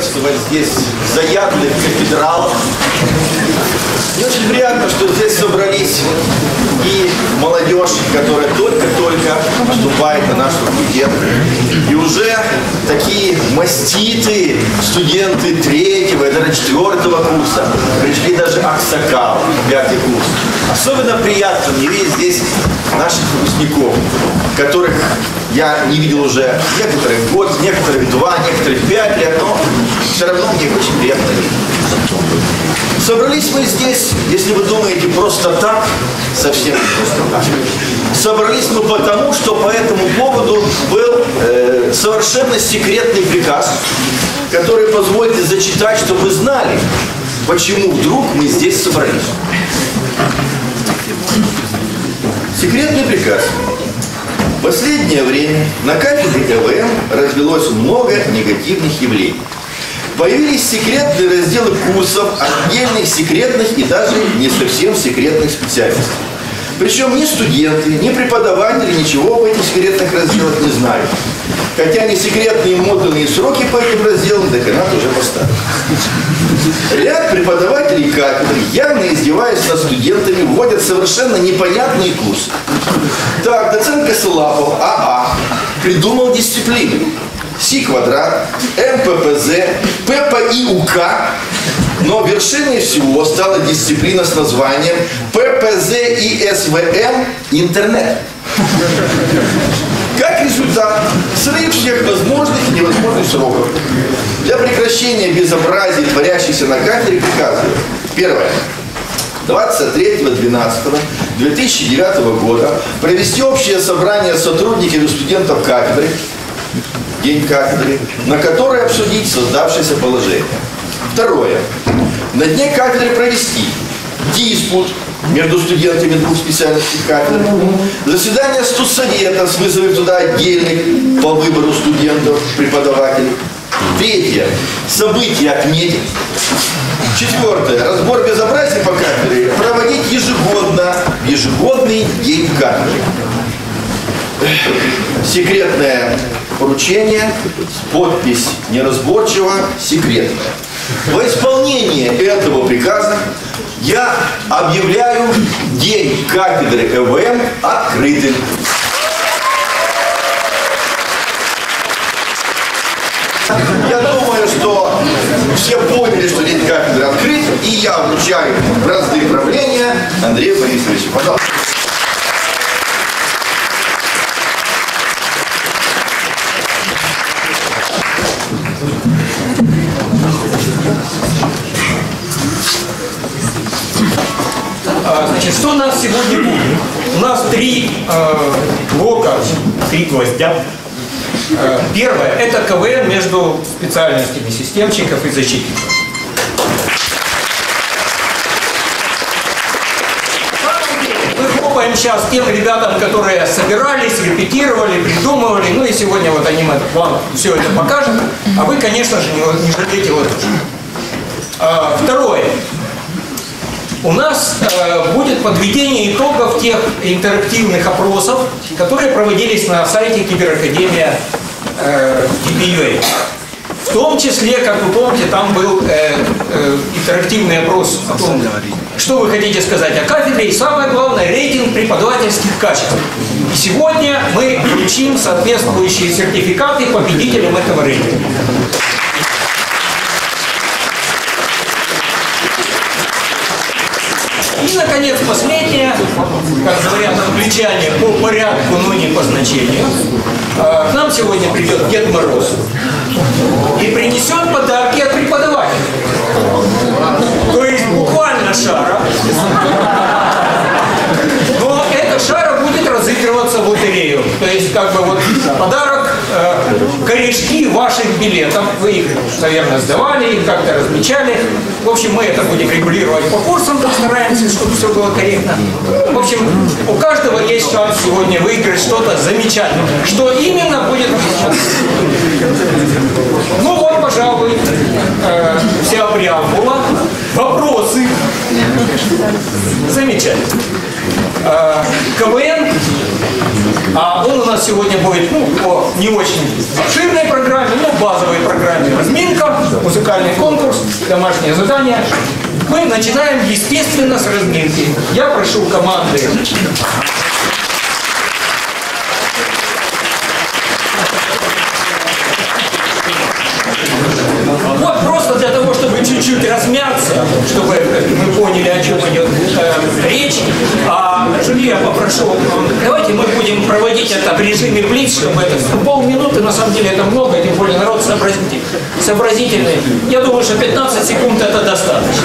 приветствовать здесь почему вдруг мы здесь собрались. Секретный приказ. В последнее время на кафедре ЭВМ развелось много негативных явлений. Появились секретные разделы курсов, отдельных секретных и даже не совсем секретных специальностей. Причем ни студенты, ни преподаватели ничего в этих секретных разделах не знают. Хотя не секретные модульные сроки по этим разделам деканат уже поставил. Ряд преподавателей кафедры, явно издеваясь над студентами, вводят совершенно непонятные курсы. Так, доцент Косолапов, АА, придумал дисциплины. Си квадрат, МППЗ, ППИУК. Но вершиной всего стала дисциплина с названием ППЗ и СВМ «Интернет». Результат, срыв всех возможных и невозможных сроков. Для прекращения безобразий, творящихся на кафедре, приказываю. Первое. 23.12.2009 года провести общее собрание сотрудников и студентов кафедры, день кафедры, на которой обсудить создавшееся положение. Второе. На дне кафедры провести диспут между студентами двух специальностей кафедры, заседание студсовета с вызовом туда отдельных по выбору студентов, преподавателей. Третье. События отметить. Четвертое. Разбор безобразий по кафедре проводить ежегодно. Ежегодный день кафедры. Секретное поручение, подпись неразборчиво, секретная. Во исполнение этого приказа я объявляю День кафедры ЭВМ открытым. Я думаю, что все поняли, что день кафедры открыт, и я вручаю бразды правления Андрею Борисовичу. Пожалуйста. Значит, что у нас сегодня будет? У нас три э, блока, три гвоздя. Э, Первое – это КВН между специальностями системщиков и защитников. Мы хлопаем сейчас тем ребятам, которые собирались, репетировали, придумывали. Ну и сегодня вот они вам все это покажут. А вы, конечно же, не, не жалейте вот. А, Второе. У нас э, будет подведение итогов тех интерактивных опросов, которые проводились на сайте Киберакадемия э. В том числе, как вы помните, там был э, э, интерактивный опрос о том, что вы хотите сказать о кафедре, и самое главное, рейтинг преподавательских качеств. И сегодня мы вручим соответствующие сертификаты победителям этого рейтинга. И, наконец, последнее, как говорят англичане, по порядку, но не по значению. А, К нам сегодня придет Дед Мороз и принесет подарки от преподавателя. То есть буквально шара. Но эта шара будет разыгрываться в лотерею. То есть, как бы вот подарок, корешки ваших билетов. Вы их, наверное, сдавали, их как-то размечали. В общем, мы это будем регулировать по курсам, постараемся, чтобы все было корректно. В общем, у каждого есть шанс сегодня выиграть что-то замечательное. Что именно будет Ну вот, пожалуй, э, вся преамбула. Вопросы. Замечательно. Э, КВН, а он у нас сегодня будет ну, по не очень обширной программе, но базовой программе. Разминка, музыкальный конкурс, домашнее задание. Мы начинаем, естественно, с разминки. Я прошу команды Вот просто для того, чтобы чуть-чуть размяться, чтобы мы поняли, о чем идет э, речь. А э, давайте мы будем проводить это в режиме блиц, чтобы это полминуты, на самом деле это много, тем более народ сообразительный. сообразительный. Я думаю, что 15 секунд это достаточно.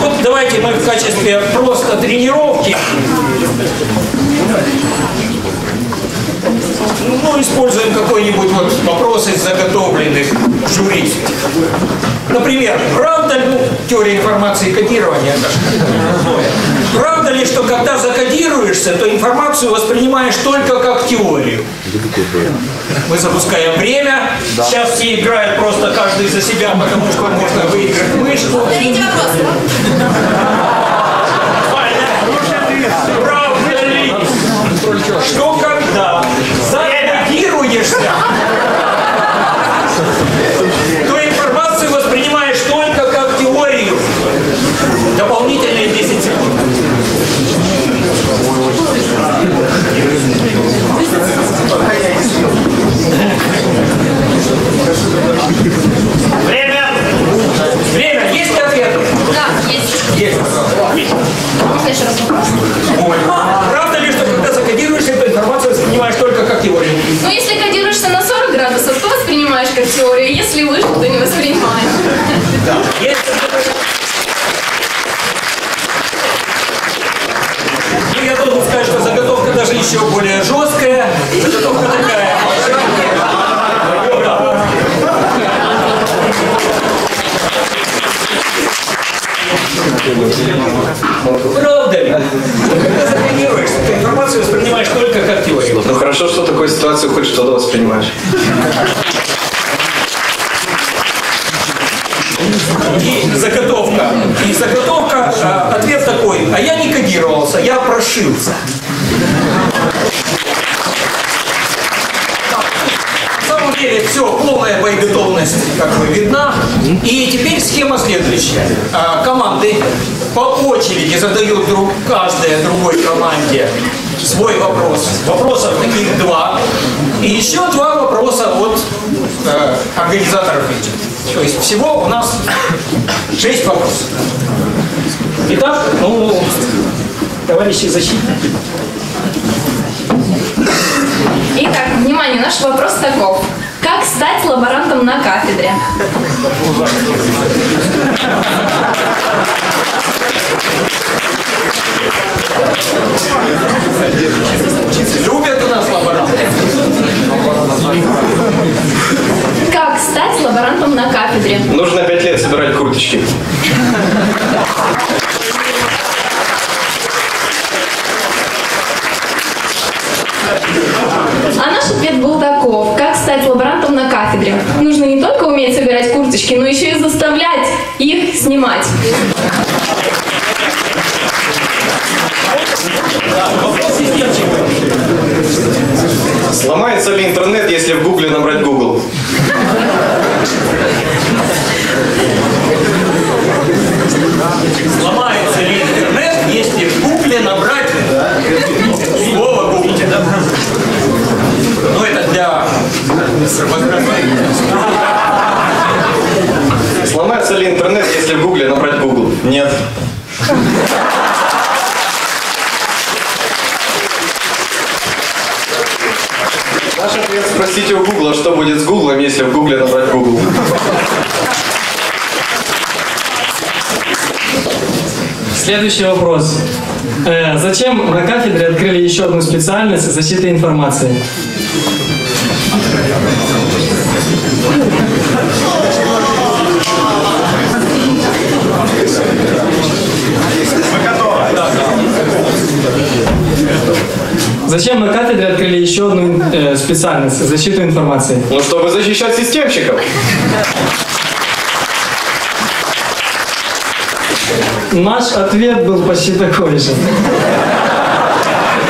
Вот давайте мы в качестве просто тренировки ну, используем какой-нибудь вот вопрос из заготовленных жюри. Например, правда ли, ну, теория информации кодирования, это же. Правда ли, что когда закодируешься, то информацию воспринимаешь только как теорию? Мы запускаем время. Сейчас все играют просто каждый за себя, потому что можно выиграть мышку. Повторите вопрос. Правда ли, что когда закодируешься, то информацию воспринимаешь только как теорию. Дополнительные 10 секунд. Время! Время! Есть ответ? Да, есть. Есть. Можно еще раз вопрос? Правда ли, что когда закодируешься, то информацию воспринимаешь только как теорию? Ну, если кодируешься на 40 градусов, то воспринимаешь как теорию. Если выше, то не воспринимаешь. Есть. И я должен сказать, что даже еще более жесткая. Заготовка такая. Правда ли? Когда закодируешься, ты информацию воспринимаешь только как теорию. Ну хорошо, что такую ситуацию хоть что-то воспринимаешь. И заготовка. И заготовка, а, ответ такой, а я не кодировался, я прошился. Деле все, полная боеготовность как бы видна. И теперь схема следующая. А, Команды по очереди задают друг, каждая другой команде свой вопрос. Вопросов таких два. И еще два вопроса от э, организаторов этих. То есть всего у нас шесть вопросов. Итак, ну, товарищи защитники. Итак, внимание, наш вопрос таков. Как стать лаборантом на кафедре? Любят у нас лаборанты. Как стать лаборантом на кафедре? Нужно пять лет собирать курточки. А наш ответ был таков. Как стать лаборантом на кафедре? Нужно не только уметь собирать курточки, но еще и заставлять их снимать. Сломается ли интернет, если в гугле набрать Google? Сломается ли интернет, если в гугле набрать слово гугл? Ну это для Сломается ли интернет, если в гугле набрать Google? Нет. Наш ответ спросите у Гугла, что будет с Гуглом, если в гугле набрать Google. Следующий вопрос. Э, зачем на кафедре открыли еще одну специальность защиты информации? Зачем на кафедре открыли еще одну э, специальность защиту информации? Ну, чтобы защищать системщиков. Наш ответ был почти такой же.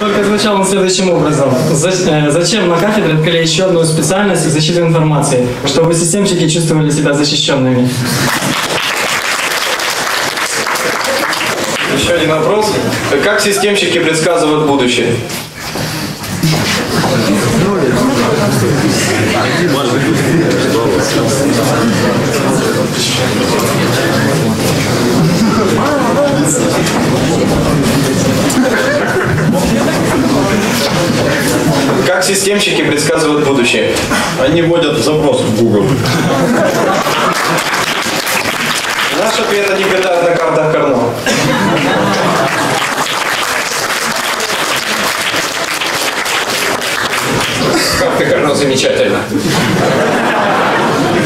Только звучал он следующим образом. Э, зачем на кафедре открыли еще одну специальность защиты информации? Чтобы системщики чувствовали себя защищенными. Еще один вопрос. Как системщики предсказывают будущее? Как системщики предсказывают будущее? Они вводят запрос в Google. Наш ответ они гадают на картах Карно. Как Карно, замечательно. Не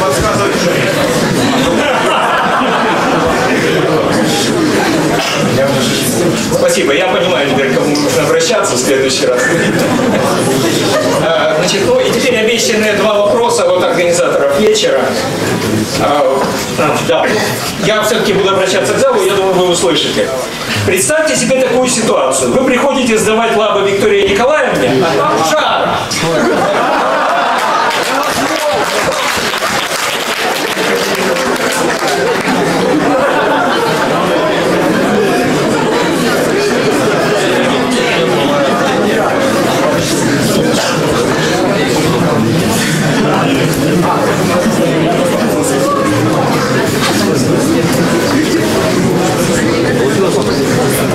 Спасибо, я понимаю теперь, к кому нужно обращаться в следующий раз. А, Значит, ну и теперь обещанные два вопроса от организаторов вечера. А, Да, я все-таки буду обращаться к залу, я думаю, вы услышите. Представьте себе такую ситуацию. Вы приходите сдавать лабы Виктории Николаевне, а там жар.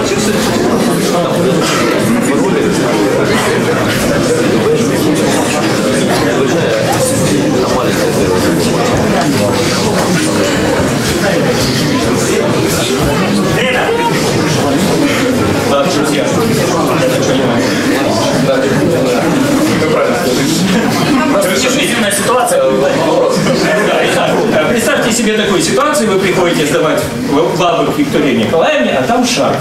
中する。Я так понимаю. Да, вы правильно Это жизненная ситуация. Представьте себе такую ситуацию, вы приходите сдавать в лабы к Виктории Николаевне, а там шар.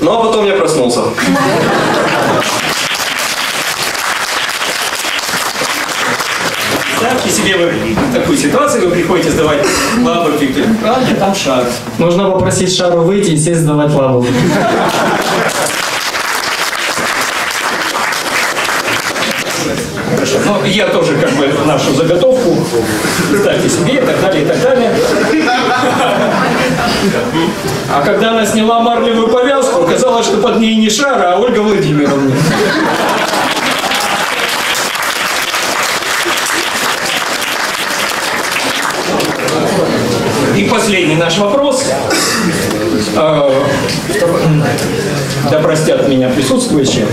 Ну, а потом я проснулся. Представьте себе вы такую ситуацию, вы приходите сдавать лабы к Виктории Николаевне, а там шар. Нужно попросить Шару выйти и сесть сдавать лабу. Хорошо. Ну, я тоже как бы нашу заготовку. Представьте себе и так далее, и так далее. А когда она сняла марлевую повязку, оказалось, что под ней не Шара, а Ольга Владимировна. И последний наш вопрос. Э, Да простят меня присутствующие.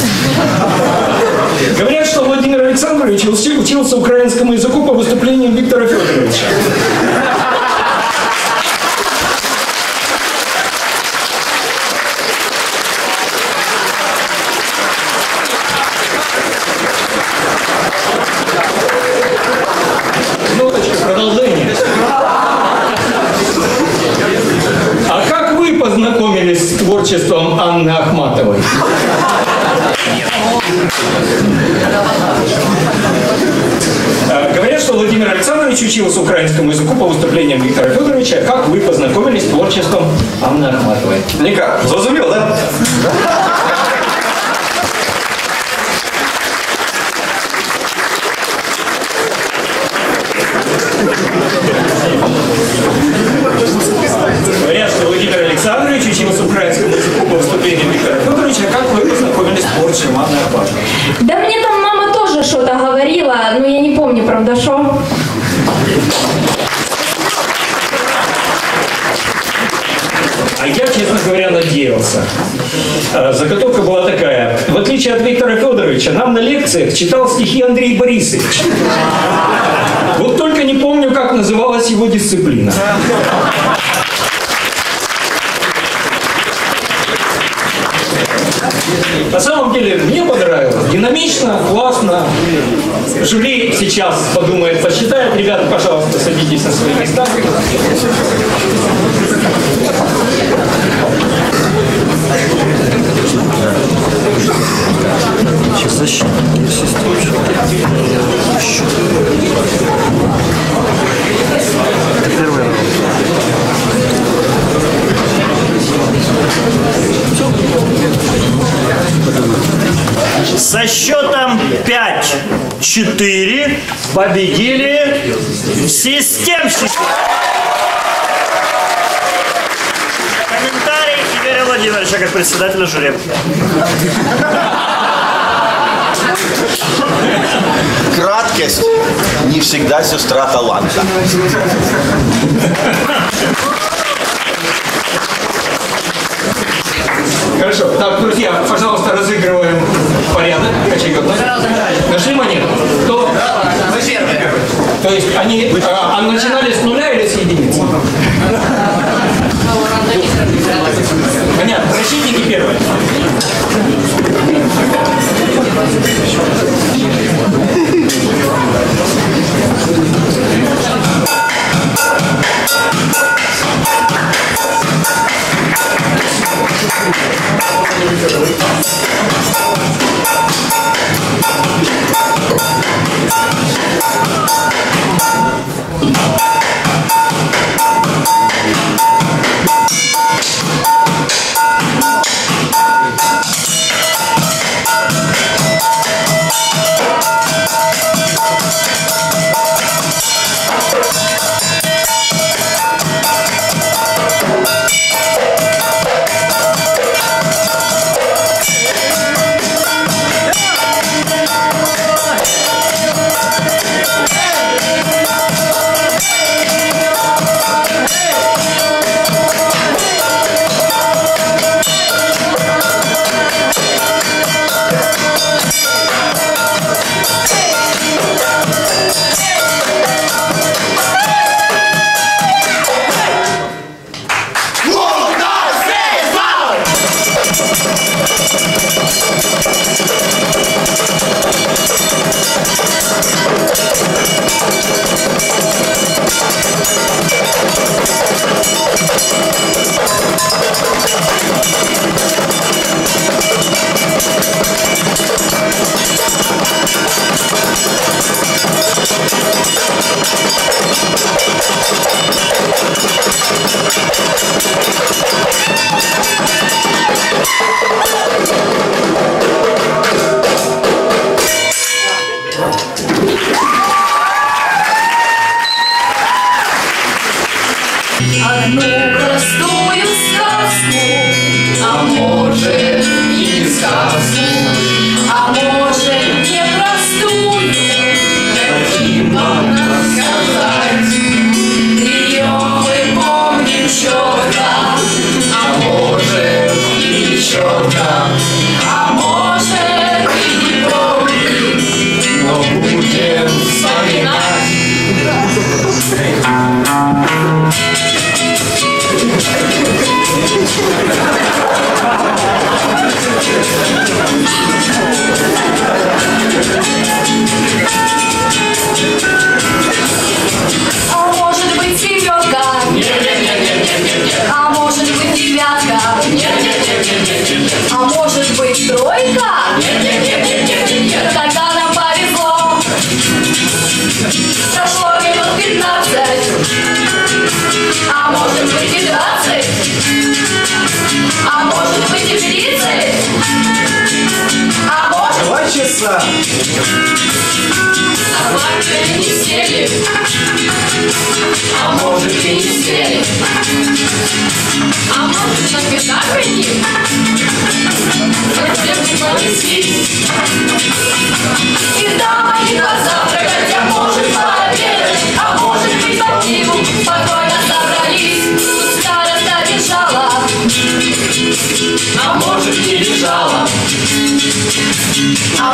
Говорят, что Владимир Александрович учи- учился украинскому языку по выступлениям Виктора Федоровича. Минуточку, продолжение. А как вы познакомились с творчеством Анны Ахматовой? Э, Говорят, что Владимир Александрович учился украинскому языку по выступлениям Виктора Федоровича. Как вы познакомились с творчеством Анны Ахматовой? Никак. Зрозумел, да? читал стихи Андрей Борисович. Вот только не помню, как называлась его дисциплина. победили системщики. Комментарий Игоря Владимировича как председателя жюри. Краткость не всегда сестра таланта. Хорошо. Так, друзья, пожалуйста, разыгрываем порядок. Качай Нашли монету? Кто? То есть они а, а начинали с нуля или с единицы? Понятно. Защитники первые. Thank you. Thank you.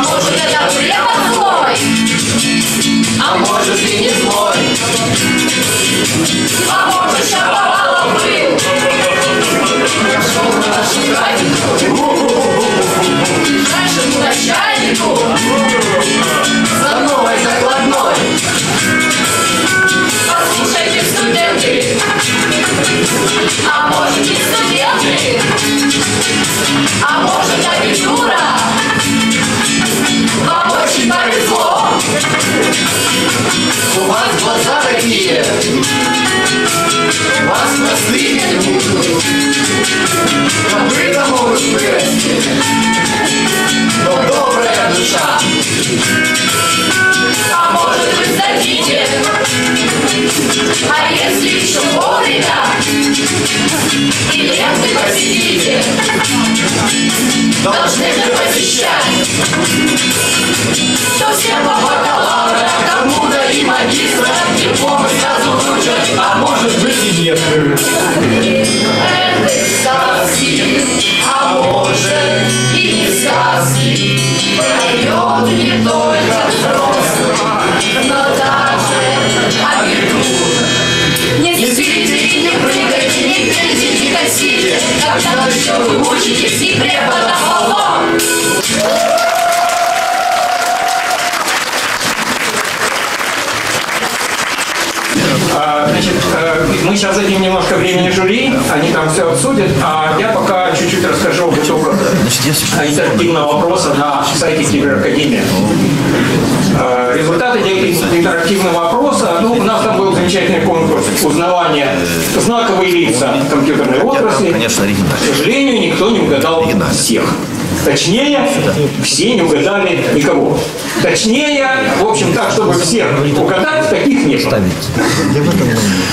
может это хлеб слой, а может и не злой, а может я шаповалом был. Дальше к начальнику, за мной закладной. Послушайте, студенты, а может не студенты, а может абитюра. У вас глаза такие. Вас простые не будут. Копыта могут вырасти Но добрая душа. А может вы сдадите А если еще вовремя И лекции посидите Должны же посещать. То всем по Кому-то и магистра Дипломы сразу вручат А может быть и нет. Это сказки А может и не сказки. Пройдет не только взрослым Но абитур Не спите не прыгайте, не пейте, не косите. Когда еще вы учитесь и преподов полно А, Значит, э, мы сейчас дадим немножко времени жюри, они там все обсудят, а я пока чуть-чуть расскажу об итогах интерактивного вопроса на сайте Киберакадемии. Э, Результаты интерактивного опроса, ну, у нас там был замечательный конкурс узнавания знаковые лица компьютерной отрасли. К сожалению, никто не угадал всех. Точнее, все не угадали никого. Точнее, в общем, так, чтобы всех угадать, таких не было.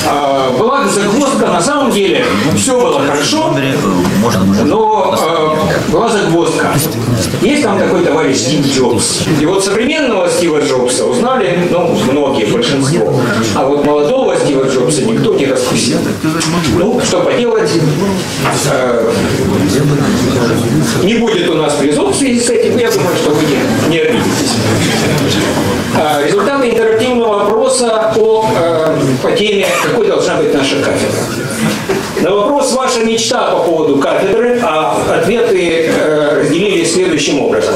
А, Была загвоздка, на самом деле, все было хорошо, но э, была загвоздка. Есть там такой товарищ Стив Джобс. И вот современного Стива Джобса узнали, ну, многие, большинство. А вот молодого Стива Джобса никто не раскусил. Ну, что поделать, э, не будет у нас связи с этим, я думаю, что вы не, не обидитесь. А, Результаты интерактивного опроса по, э, по теме «Какой должна быть наша кафедра?». На вопрос «Ваша мечта по поводу кафедры?» а ответы э, разделились следующим образом.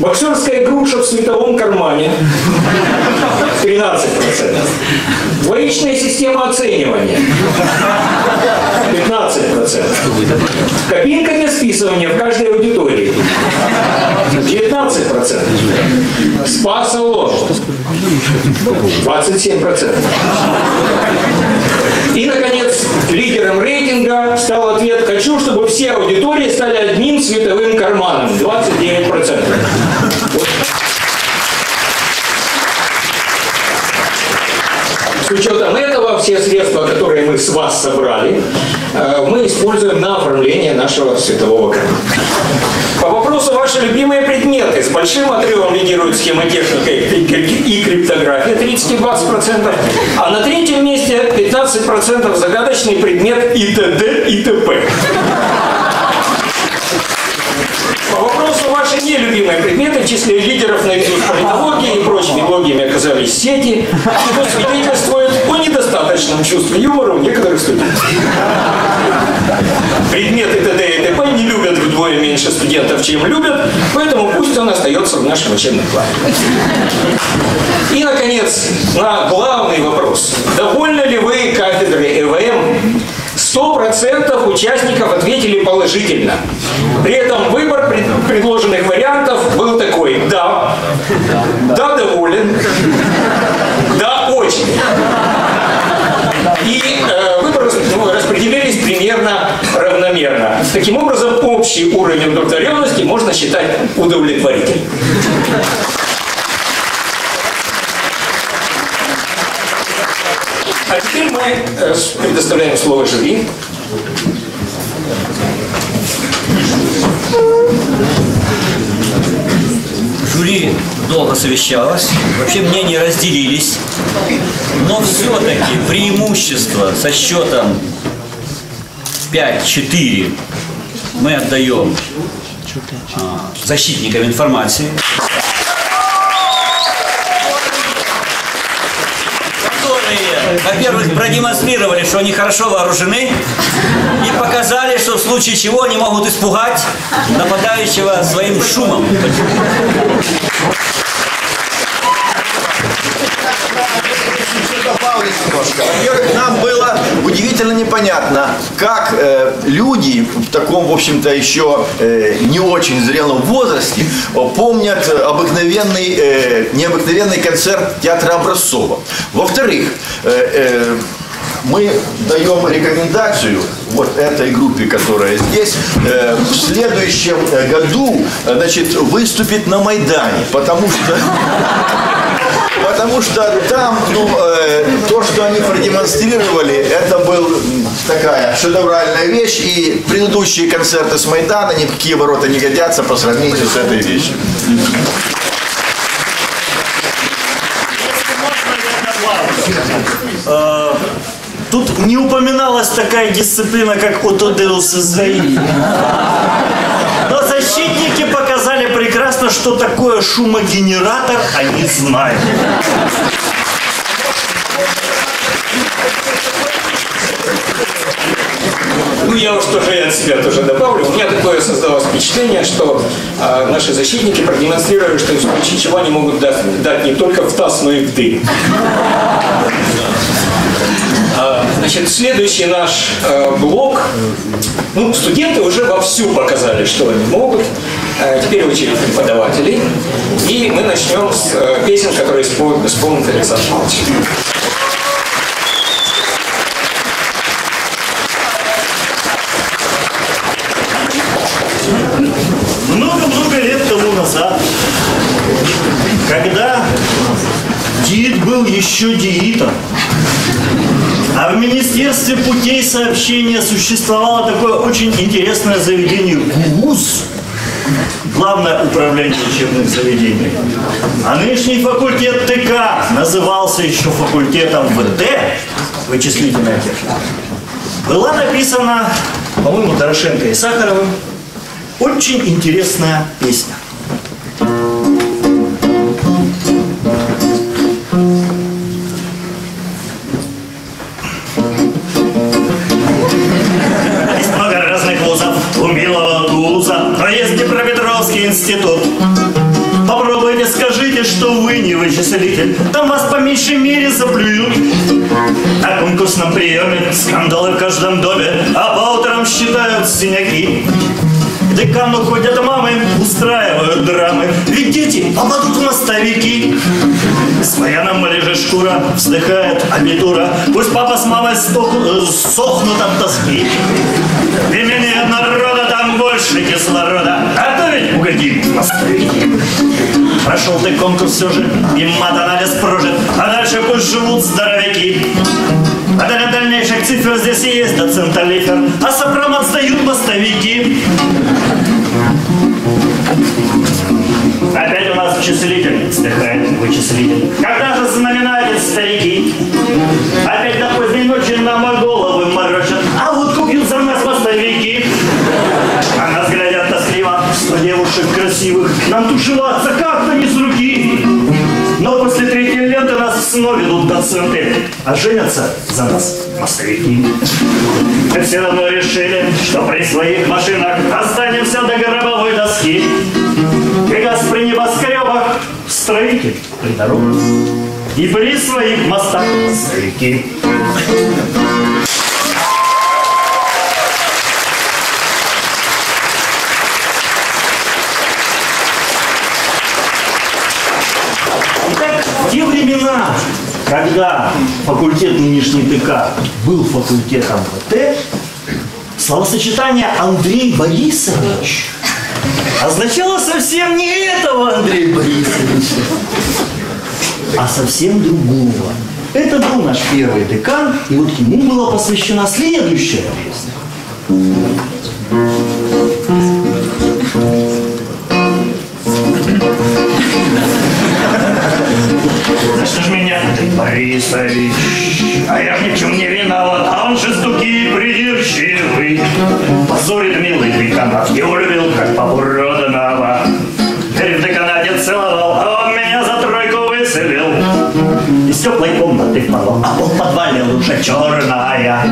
Боксерская груша в световом кармане 13%. Двоичная система оценивания 15%. Кабинка для списывания в каждой аудитории 19%. Спа-салон 27%. И, наконец, лидером рейтинга стал ответ «Хочу, чтобы все аудитории стали одним световым карманом» 29%. С учетом этого все средства, которые мы с вас собрали, э, мы используем на оформление нашего светового кармана. По вопросу ваши любимые предметы. С большим отрывом лидирует схемотехника и кри- и криптография 30-20%, а на третьем месте 15% загадочный предмет ИТД и ТП. По вопросу ваши нелюбимые предметы в числе лидеров на политологии и прочими логиями оказались сети, что свидетельствует о недостаточном чувстве юмора у некоторых студентов. Предметы ТД и ТП не любят вдвое меньше студентов, чем любят, поэтому пусть он остается в нашем учебном плане. И, наконец, на главный вопрос. Довольны ли вы кафедрой ЭВМ? 100% участников ответили положительно. При этом выбор пред- предложенных вариантов был такой. Да. Да, доволен. Да, очень. И э, выборы ну, распределились примерно равномерно. Таким образом, общий уровень удовлетворенности можно считать удовлетворительным. А теперь мы предоставляем слово жюри. Жюри долго совещалось, вообще мнения разделились, но все-таки преимущество со счетом 5-4 мы отдаем а, защитникам информации. которые, во-первых, продемонстрировали, что они хорошо вооружены, и показали, что в случае чего они могут испугать нападающего своим шумом. Добавлю немножко. Во-первых, нам было удивительно непонятно, как э, люди в таком, в общем-то, еще э, не очень зрелом возрасте помнят обыкновенный, э, необыкновенный концерт театра Образцова. Во-вторых, э, э, мы даем рекомендацию вот этой группе, которая здесь, э, в следующем э, году э, значит, выступить на Майдане, потому что Потому что там, ну, э, то, что они продемонстрировали, это был такая шедевральная вещь, и предыдущие концерты с Майдана ни в какие ворота не годятся по сравнению с этой вещью. Э, Тут не упоминалась такая дисциплина, как Отодеус Израиль. Но защитники показали прекрасно, что такое шумогенератор они знают. Ну, я уж тоже от себя тоже добавлю. У меня такое создалось впечатление, что а, наши защитники продемонстрировали, что в чего они могут дать, дать не только в таз, но и в дым. А, Значит, следующий наш э, блок. Ну, студенты уже вовсю показали, что они могут. Э, теперь очередь преподавателей. И мы начнем с э, песен, которые исполнит Александр Павлович. Много-много лет тому назад, когда Диит был еще Диитом, а в Министерстве путей сообщения существовало такое очень интересное заведение ГУЗ, Главное управление учебных заведений. А нынешний факультет ТК назывался еще факультетом ВТ, вычислительная техника. Была написана, по-моему, Дорошенко и Сахаровым, очень интересная песня. Вычислитель. Там вас по меньшей мере заплюют. На конкурсном приеме скандалы в каждом доме, а по утрам считают синяки. К декану ходят мамы, устраивают драмы. Ведь дети попадут в мостовики. Своя нам лежит шкура, вздыхает абитура. Пусть папа с мамой э, сохнут от тоски. Имени народа больше кислорода. А то ведь угодим мостовики. Прошел ты конкурс все же, и мат-анализ прожит. А дальше пусть живут здоровяки. А для дальнейших цифр здесь и есть доцент Алифер. А сопромат сдают мостовики. Опять у нас вычислитель, вздыхает вычислитель. Когда же знаменатель, старики? Опять до поздней ночи нам головы девушек красивых. Нам тушеваться как-то не с руки. Но после третьей ленты нас снова ведут доценты, а женятся за нас мостовики. Мы все равно решили, что при своих машинах останемся до гробовой доски. И газ при небоскребах, строитель при дорогах. И при своих мостах мостовики. Факультет нынешний ТК был факультетом ВТ, словосочетание Андрей Борисович означало совсем не этого Андрея Борисовича, а совсем другого. Это был наш первый декан, и вот ему была посвящена следующая песня. Что ж меня, Андрей Борисович? А я ни в чем не виноват, а он жестокий и придирчивый. Позорит милый деканат, его любил как папу Из теплой комнаты в подвал, а пол подвальной лучше черная.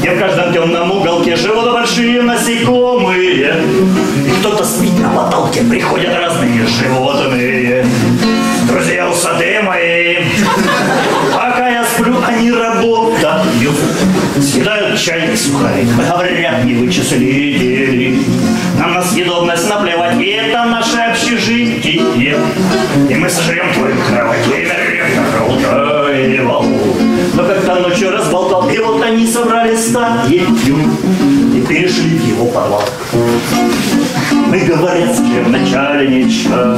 Где в каждом темном уголке живут большие насекомые. И кто-то спит на потолке, приходят разные животные. Друзья усады мои, пока я сплю, они работают. Съедают чайный сухарик, говорят не вычислители. Нам на съедобность наплевать, это наше общежитие. И мы сожрем твою кровать, Но как-то ночью разболтал, и вот они собрали статью и перешли в его подвал. Мы, говорят, в начале ничего.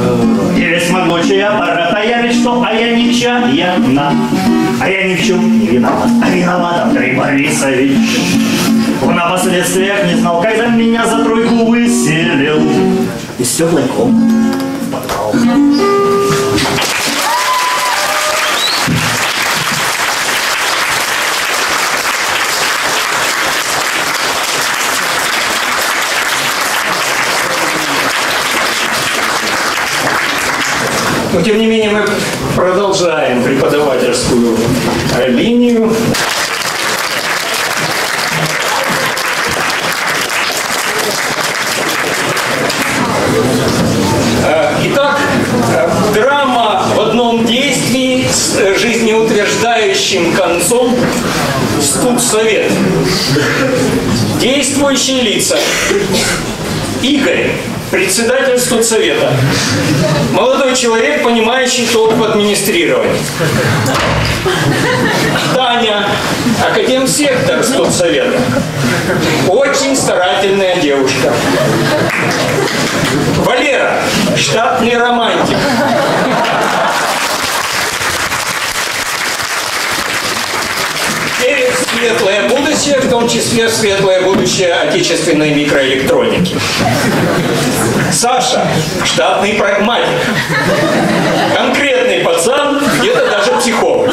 И весь могучий аппарат, а я ведь что, а я нечаянно. А я ни в чем не виноват, а виноват Андрей Борисович. Он о последствиях не знал, когда меня за тройку выселил из теплой комнаты в подвал. Но тем не менее мы продолжаем преподавательскую линию. Э, Итак, э, драма в одном действии с жизнеутверждающим концом «Студсовет». Действующие лица. Игорь, председатель студсовета. Молодой человек, понимающий толк в администрировании. Таня, академсектор студсовета. Очень старательная девушка. Валера, штатный романтик. Верит в светлое будущее, в том числе светлое будущее отечественной микроэлектроники. Саша, штатный прагматик. Конкретный пацан, где-то даже психолог.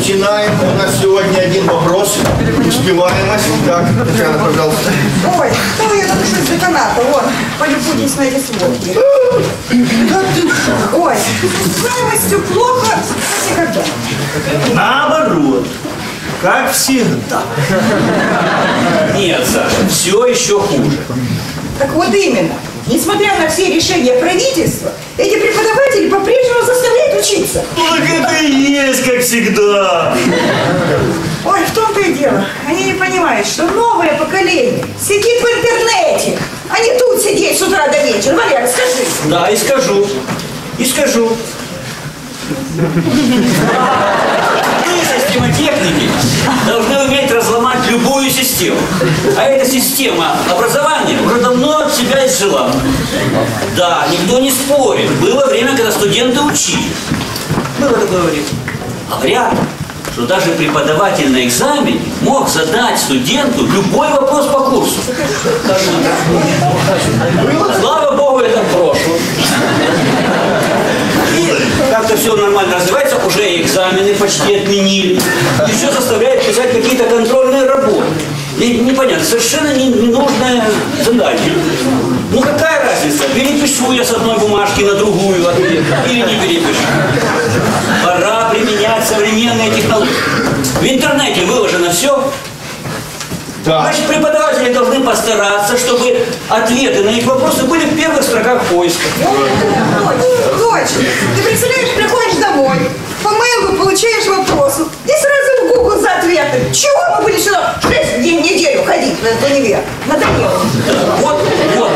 Начинаем. У нас сегодня один вопрос. Успеваемость. Так, Татьяна, пожалуйста. Ой, ну я только что из деканата, вон, полюбуйтесь на эти сводки. Ой, с успеваемостью плохо никогда. Наоборот, как всегда. Нет, Саша, все еще хуже. Так вот именно. Несмотря на все решения правительства, эти преподаватели по-прежнему заставляют учиться. Так это и есть, как всегда. Ой, в том-то и дело. Они не понимают, что новое поколение сидит в интернете, а не тут сидеть с утра до вечера. Валера, скажи. Да, и скажу. И скажу. Системотехники, должны уметь разломать любую систему. А эта система образования уже давно от себя изжила. Да, никто не спорит. Было время, когда студенты учились. Было такое время. А вряд ли, что даже преподаватель на экзамене мог задать студенту любой вопрос по курсу. Слава Богу, это. И как-то все нормально развивается, уже экзамены почти отменили. И все заставляет писать какие-то контрольные работы. И непонятно, совершенно не- ненужное задание. Ну какая разница, перепишу я с одной бумажки на другую ответ или не перепишу. Пора применять современные технологии. В интернете выложено все, Значит, преподаватели должны постараться, чтобы ответы на их вопросы были в первых строках поиска. Дочь, дочь, ты представляешь, приходишь домой, по мейлу получаешь вопросы и сразу в Google за ответы. Чего мы будем сюда шесть дней в неделю ходить на этот универ? Надоело. Вот, вот,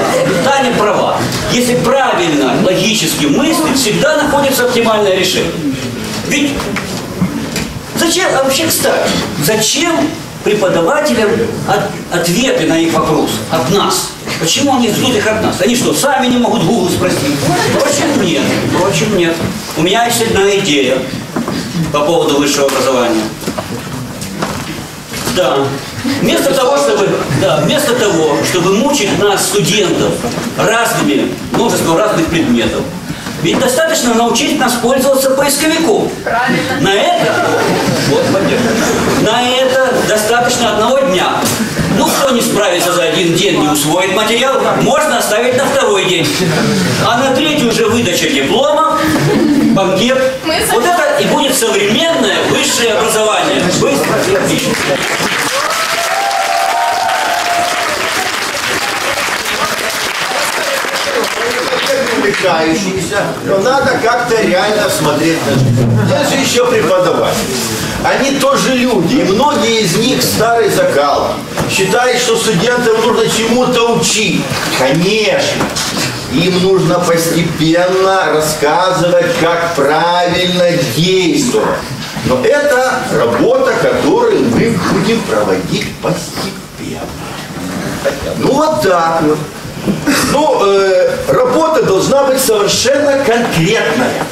Таня права. Если правильно, логически мыслить, всегда находится оптимальное решение. Ведь зачем, а вообще, кстати, зачем преподавателям от- ответы на их вопросы от нас? Почему они ждут их от нас? Они что, сами не могут Google спросить? Впрочем, нет. Впрочем, нет. У меня есть одна идея по поводу высшего образования. Да. Вместо того, чтобы, да, вместо того, чтобы мучить нас, студентов, разными, множеством разных предметов, Ведь достаточно научить нас пользоваться поисковиком. Правильно. На это, вот, поддержка. на это достаточно одного дня. Ну, кто не справится за один день, не усвоит материал, можно оставить на второй день. А на третий уже выдача диплома, банкет. Вот это и будет современное высшее образование. Быстро и отлично. Увлекающихся, но надо как-то реально смотреть на жизнь. Же еще преподаватели. Они тоже люди, и многие из них старый закал. Считают, что студентам нужно чему-то учить. Конечно. Им нужно постепенно рассказывать, как правильно действовать. Но это работа, которую мы будем проводить постепенно. Ну вот так вот. Ну, э, работа должна быть совершенно конкретная.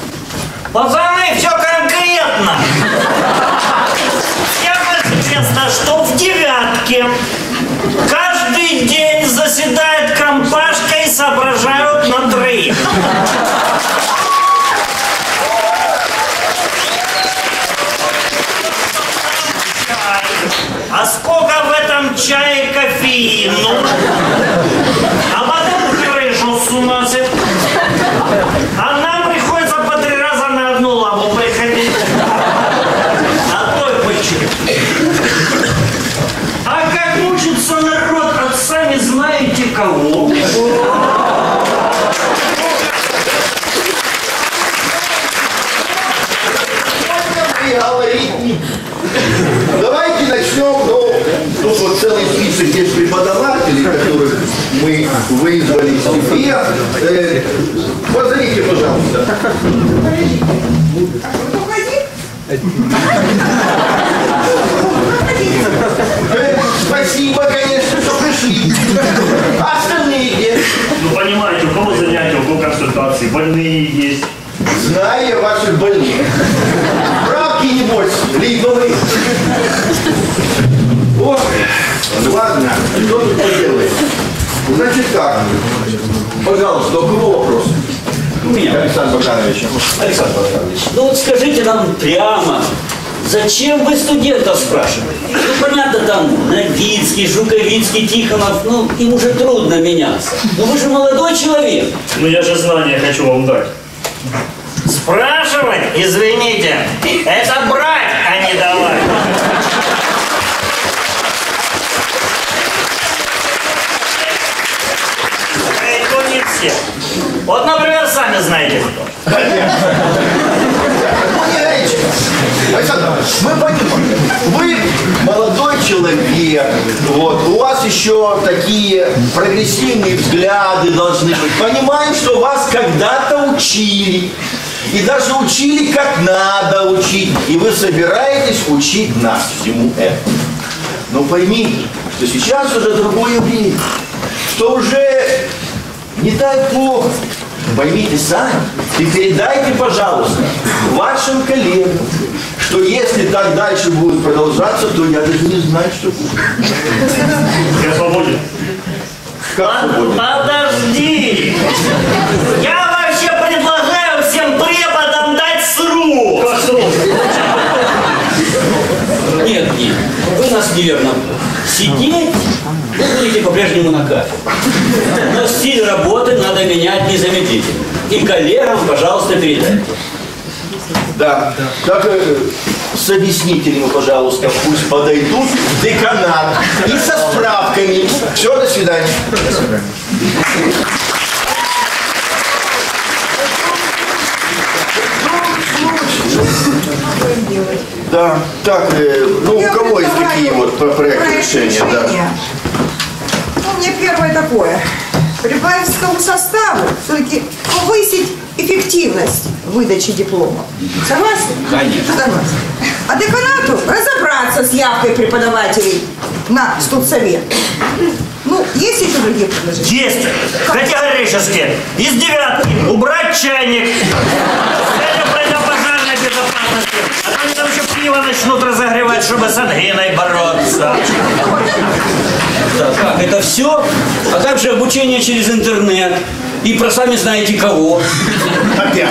Пацаны, все конкретно. Всем известно, что в девятке каждый день заседает компашка и соображают на троих. А сколько в этом чае кофеину? А потом крышу сносит. А нам приходится по три раза на одну лаву приходить. А то и почему. А как мучится народ от сами знаете кого? И говорить не буду. Давайте начнем, ну, тут вот целый список есть преподавателей, которых мы вызвали эфир. Э, позовите, пожалуйста. Э, Спасибо, конечно, что пришли. А остальные где? Ну понимаете, у кого занятия, у кого консультации, больные есть. Знаю я ваших больных. Правки, небось, липовые. Ой, ладно, что тут поделаешь? Значит так, пожалуйста, у кого вопрос? У меня. Александр Богданович. Александр Богданович, ну вот скажите нам прямо, зачем вы студентов спрашиваете? Ну понятно там, Новицкий, Жуковицкий, Тихонов, ну им уже трудно меняться. Но вы же молодой человек. Ну я же знания хочу вам дать. Спрашивать, извините, это брать, а не давать. Это не все. Вот, например, сами знаете кто. Александр, мы понимаем, вы молодой человек, вот, у вас еще такие прогрессивные взгляды должны быть. Понимаем, что вас когда-то учили. И даже учили, как надо учить. И вы собираетесь учить нас всему этому. Но поймите, что сейчас уже другое время. Что уже не так плохо. Поймите сами и передайте, пожалуйста, вашим коллегам, что если так дальше будет продолжаться, то я даже не знаю, что будет. Я свободен. Как свободен? Подожди! Я вообще предлагаю всем преподам дать срок! Как срок? Нет, нет, вы нас неверно. Сидеть вы будете по-прежнему на кафедре. Но стиль работы надо менять незамедлительно. И коллегам, пожалуйста, передайте. Да. Так э, с объяснителями, пожалуйста, пусть подойдут в деканат и со справками. Все, до свидания. Да, так, э, ну у кого есть какие вот по проекту решения, да? Ну, меня первое такое. Прибавительскому составу все-таки повысить эффективность выдачи дипломов. Согласны? Конечно. Согласны. А деканату разобраться с явкой преподавателей на студсовет. Ну, есть еще другие предложения? Есть! Категорически! Из девятки убрать чайник! Это противопожарной безопасности! Еще пиво начнут разогревать, чтобы с ангиной бороться! Так, как, это все? А как же обучение через интернет? И про сами знаете кого. Опять.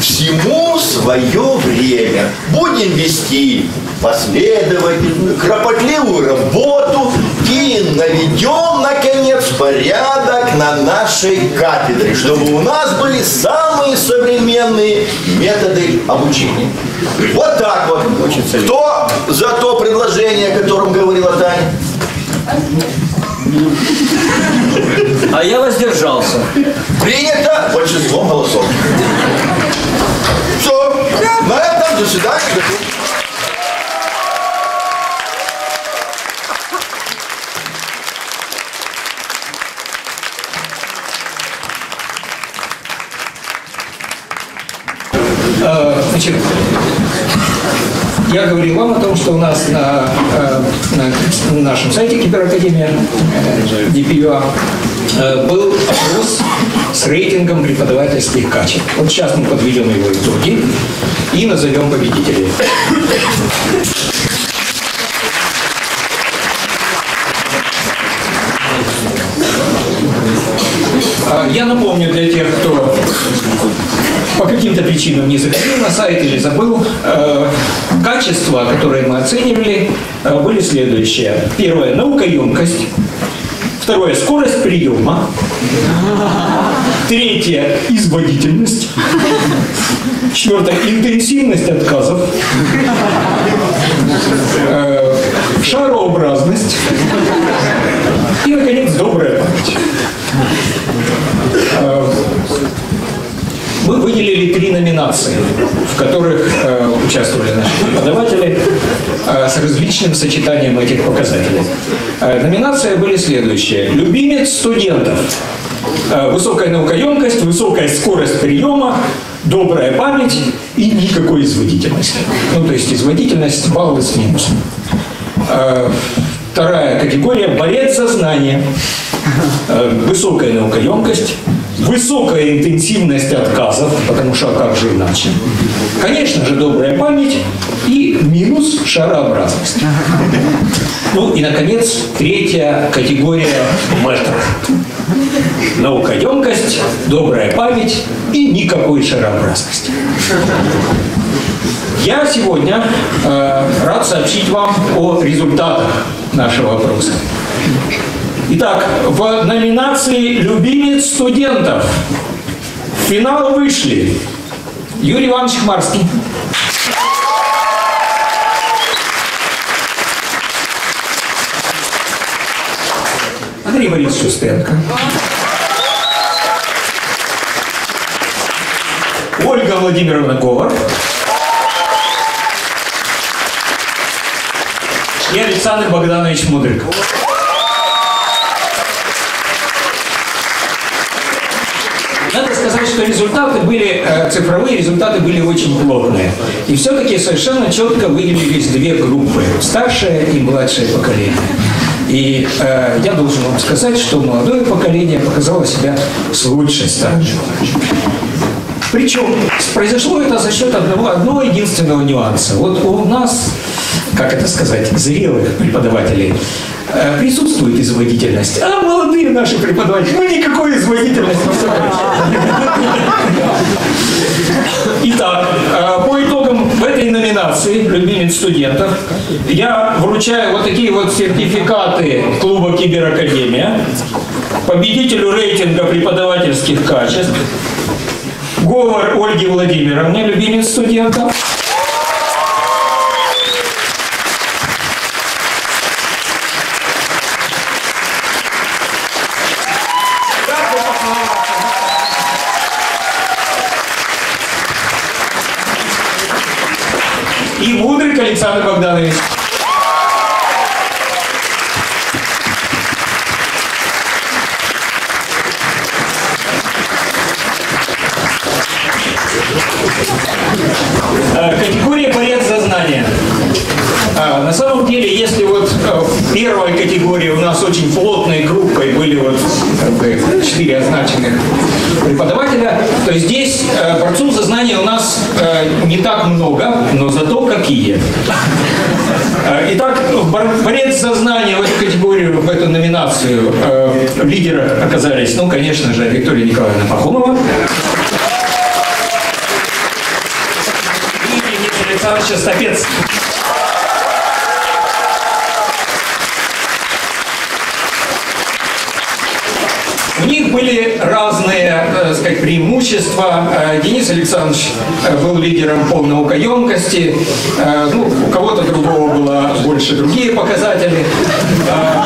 Всему свое время. Будем вести последовательную, кропотливую работу и наведем, наконец, порядок на нашей кафедре, чтобы у нас были самые современные методы обучения. Вот так вот. Кто за то предложение, о котором говорила Таня? А я воздержался. Принято большинством голосов. Все. На этом заседание я говорил вам о том, что у нас на, э, на нашем сайте Киберакадемия э, DPUA э, был опрос с рейтингом преподавательских качеств. Вот сейчас мы подведем его итоги и назовем победителей. А, Я напомню для тех, кто по каким-то причинам не заходил на сайт или забыл, э, качества, которые мы оценивали, э, были следующие. Первое – наукоемкость. Второе – скорость приема. Третье – изводительность. Четвертое – интенсивность отказов. Э, Шарообразность. И, наконец, добрая память. Мы выделили три номинации, в которых э, участвовали наши преподаватели э, с различным сочетанием этих показателей. Э, номинации были следующие. Любимец студентов. Э, высокая наукоемкость, высокая скорость приема, добрая память и никакой изводительности. Ну, то есть изводительность баллы с минусом. Э, Вторая категория – борец за знания. Э, Высокая наукоемкость, высокая интенсивность отказов, потому что а как же иначе? Конечно же, добрая память и минус шарообразность. Ну и, наконец, третья категория – метр. Наукоемкость, добрая память и никакой шарообразности. Я сегодня э, рад сообщить вам о результатах нашего опроса. Итак, в номинации «Любимец студентов» в финал вышли. Юрий Иванович Хмарский, Андрей Борисович Шустенко, Ольга Владимировна Говор. И Александр Богданович Мудрик. Надо сказать, что результаты были, э, цифровые результаты были очень плотные. И все-таки совершенно четко выделились две группы. Старшее и младшее поколение. И э, я должен вам сказать, что молодое поколение показало себя с лучшей стороны. Причем произошло это за счет одного, одного единственного нюанса. Вот у нас, как это сказать, зрелых преподавателей. Э, присутствует изводительность, а молодые наши преподаватели, ну никакой изводительности. Итак, э, по итогам этой номинации «Любимец студентов» я вручаю вот такие вот сертификаты клуба «Киберакадемия» победителю рейтинга преподавательских качеств, Говор Ольги Владимировне, любимец студентов. И Мудрик Александр Богданович. Э, Категория борец за знания. А, На самом деле, если вот э, в первой категории у нас очень плотной группой были вот как бы, четыре означенных преподавателя, то здесь э, борцов за знания у нас э, не так много, но зато какие. Э, Итак, бор- борец за знания в категории категорию, в эту номинацию э, лидеры оказались, ну, конечно же, Виктория Николаевна Пахомова. И Денис Александрович Остапец. У них были разные, так сказать, преимущества. Денис Александрович э, был лидером по наукоемкости, Э, ну, у кого-то другого было больше другие показатели. Э,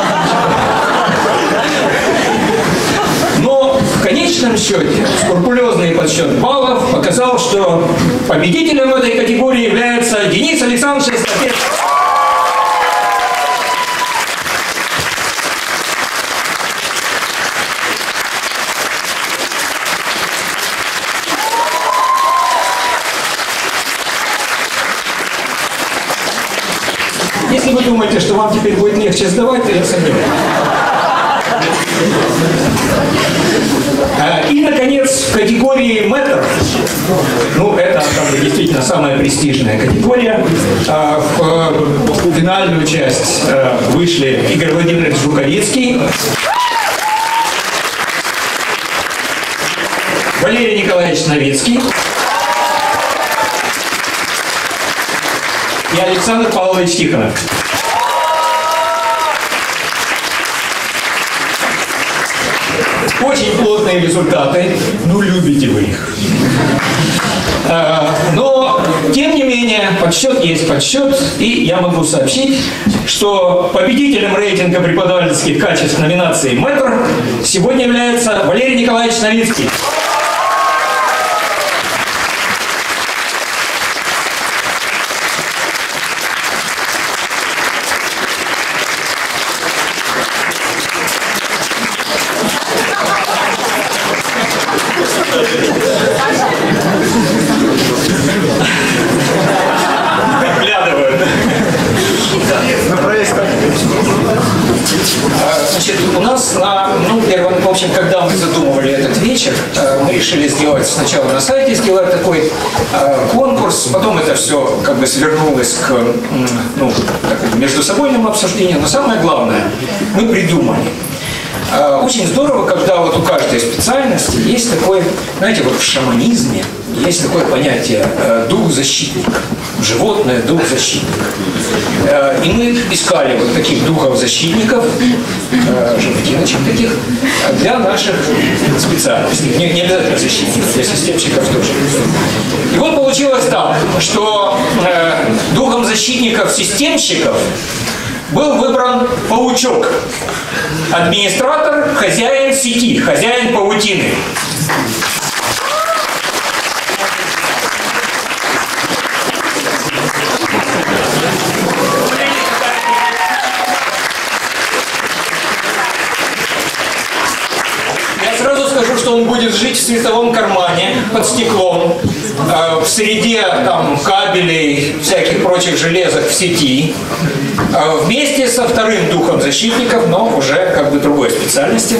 Но в конечном счете скрупулезный подсчет баллов показал, что победителем в этой категории является Денис Александрович. Если вы думаете, что вам теперь будет легче сдавать, я сомневаюсь. А, И, наконец, в категории метр, ну, это как действительно самая престижная категория, а, в э, финальную часть э, вышли Игорь Владимирович Жуковицкий, Валерий Николаевич Новицкий и Александр Павлович Тихонов. Очень плотные результаты, ну любите вы их. А, Но, тем не менее, подсчет есть подсчет, и я могу сообщить, что победителем рейтинга преподавательских качеств номинации «Мэтр» сегодня является Валерий Николаевич Новицкий. Подглядывают. А, Значит, у нас на, ну, первым, в общем, когда мы задумывали этот вечер, э, мы решили сделать сначала на сайте сделать такой э, конкурс, потом это все как бы свернулось к ну, так, междусобойному обсуждению, но самое главное, мы придумали. Э, Очень здорово, когда вот у каждой специальности есть такой, знаете, вот в шаманизме есть такое понятие э, дух защитник, животное дух защитник. Э, И мы искали вот таких духов защитников, э, животиночек таких, для наших специальностей. Не, не обязательно защитников, для системщиков тоже. И вот получилось так, что духом защитников системщиков был выбран паучок. Администратор, хозяин сети, хозяин паутины. Я сразу скажу, что он будет жить в световом кармане под стеклом, э, в среде там кабелей, всяких прочих железок в сети, э, вместе со вторым духом защитников, но уже как бы другой специальности.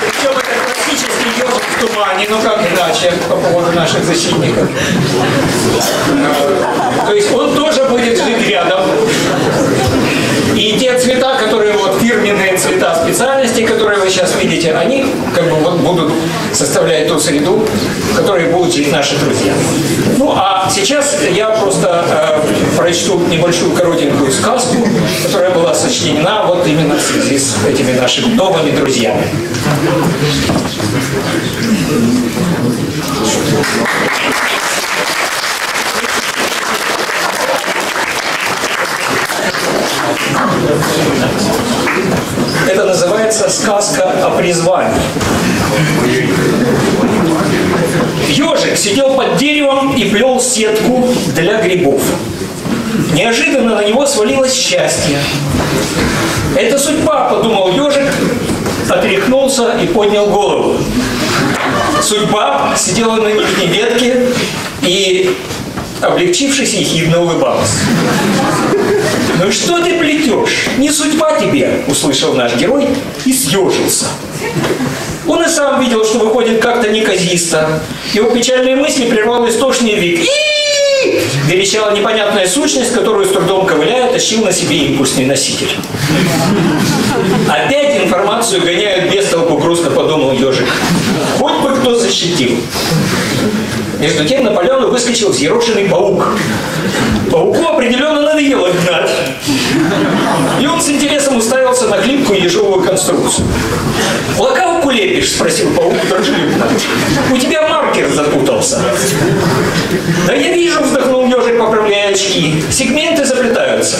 Причем это классический ежик в тумане, ну как иначе, по поводу наших защитников. Э, То есть он тоже будет жить рядом. И те цвета, которые вот фирменные цвета специальности, которые вы сейчас видите, они как бы вот будут составлять ту среду, в которой будут жить наши друзья. Ну а сейчас я просто э, прочту небольшую коротенькую сказку, которая была сочинена вот именно в связи с этими нашими новыми друзьями. Это называется сказка о призвании. Ежик сидел под деревом и плел сетку для грибов. Неожиданно на него свалилось счастье. Это судьба, подумал ежик, отряхнулся и поднял голову. Судьба сидела на нижней ветке и, облегчившись, ехидно улыбалась. «Ну и что ты плетешь? Не судьба тебе!» – услышал наш герой и съежился. Он и сам видел, что выходит как-то неказисто. Его печальные мысли прервал истошный вик. Верещала непонятная сущность, которую с трудом ковыляя тащил на себе импульсный носитель. Опять информацию гоняют без толку, грустно подумал ежик. Хоть бы кто защитил. Между тем Наполеону выскочил взъерошенный паук. Пауку определенно надоело гнать. И он с интересом уставился на хлипкую ежовую конструкцию. «Локалку лепишь?» – спросил паук дружелюбно. «У тебя маркер запутался». «Да я вижу», – вздохнул ежик, поправляя очки. «Сегменты заплетаются».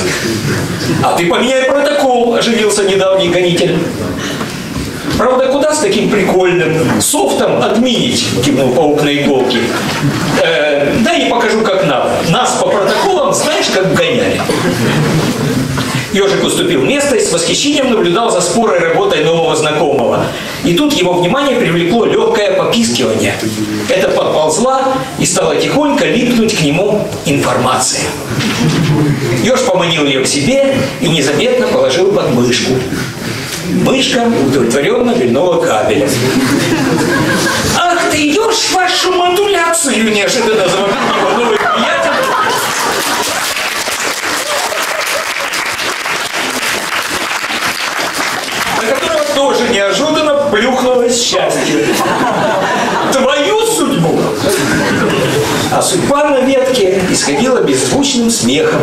«А ты поменяй протокол», – оживился недавний гонитель. Правда, куда с таким прикольным софтом отменить, кивнул паук на иголке. Э, да и покажу, как надо. Нас по протоколам знаешь, как гоняли. Ежик уступил место и с восхищением наблюдал за спорой работой нового знакомого. И тут его внимание привлекло легкое попискивание. Это подползла и стала тихонько липнуть к нему информация. Еж поманил ее к себе и незаметно положил под мышку. Мышка удовлетворенно вильнула кабеля. «Ах ты, ешь вашу модуляцию!» неожиданно завопил новый приятель. на которого тоже неожиданно плюхнулось счастье. Твою судьбу! А судьба на ветке исходила беззвучным смехом.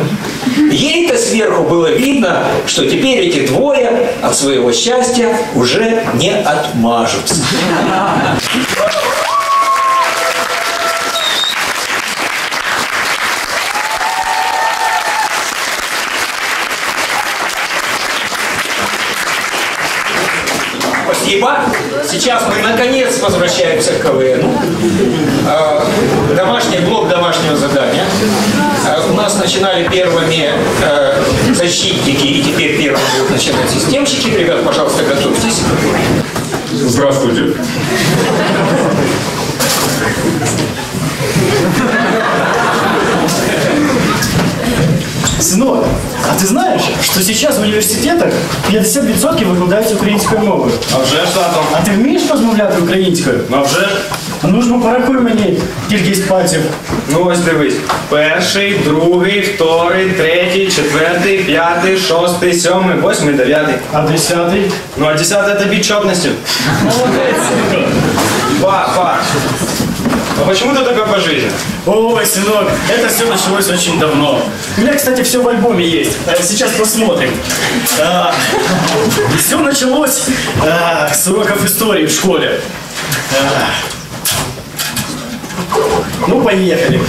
Ей-то сверху было видно, что теперь эти двое от своего счастья уже не отмажутся. Спасибо. Сейчас мы наконец возвращаемся к КВН. Э, Домашний блок домашнего задания. Э, У нас начинали первыми э, защитники, и теперь первыми будут начинать системщики. Ребят, пожалуйста, готовьтесь. Здравствуйте. Сынок, а ты знаєш, що зараз в університетах 50% викладають українською мовою? А вже ж тато. А ти вмієш розмовляти українською? А вже ж. А ну ж бо порахуй мені кількість пальців. ну ось дивись. Перший, другий, вторий, третій, четвертий, п'ятий, шостий, сьомий, восьмий, дев'ятий. А десятий? Ну а десятый это бит четности. Молодець. А почему ты такой по жизни? Ой, сынок, это все началось очень давно. У меня, кстати, все в альбоме есть. Э, Сейчас посмотрим. все началось а, с уроков истории в школе. А, ну, поехали.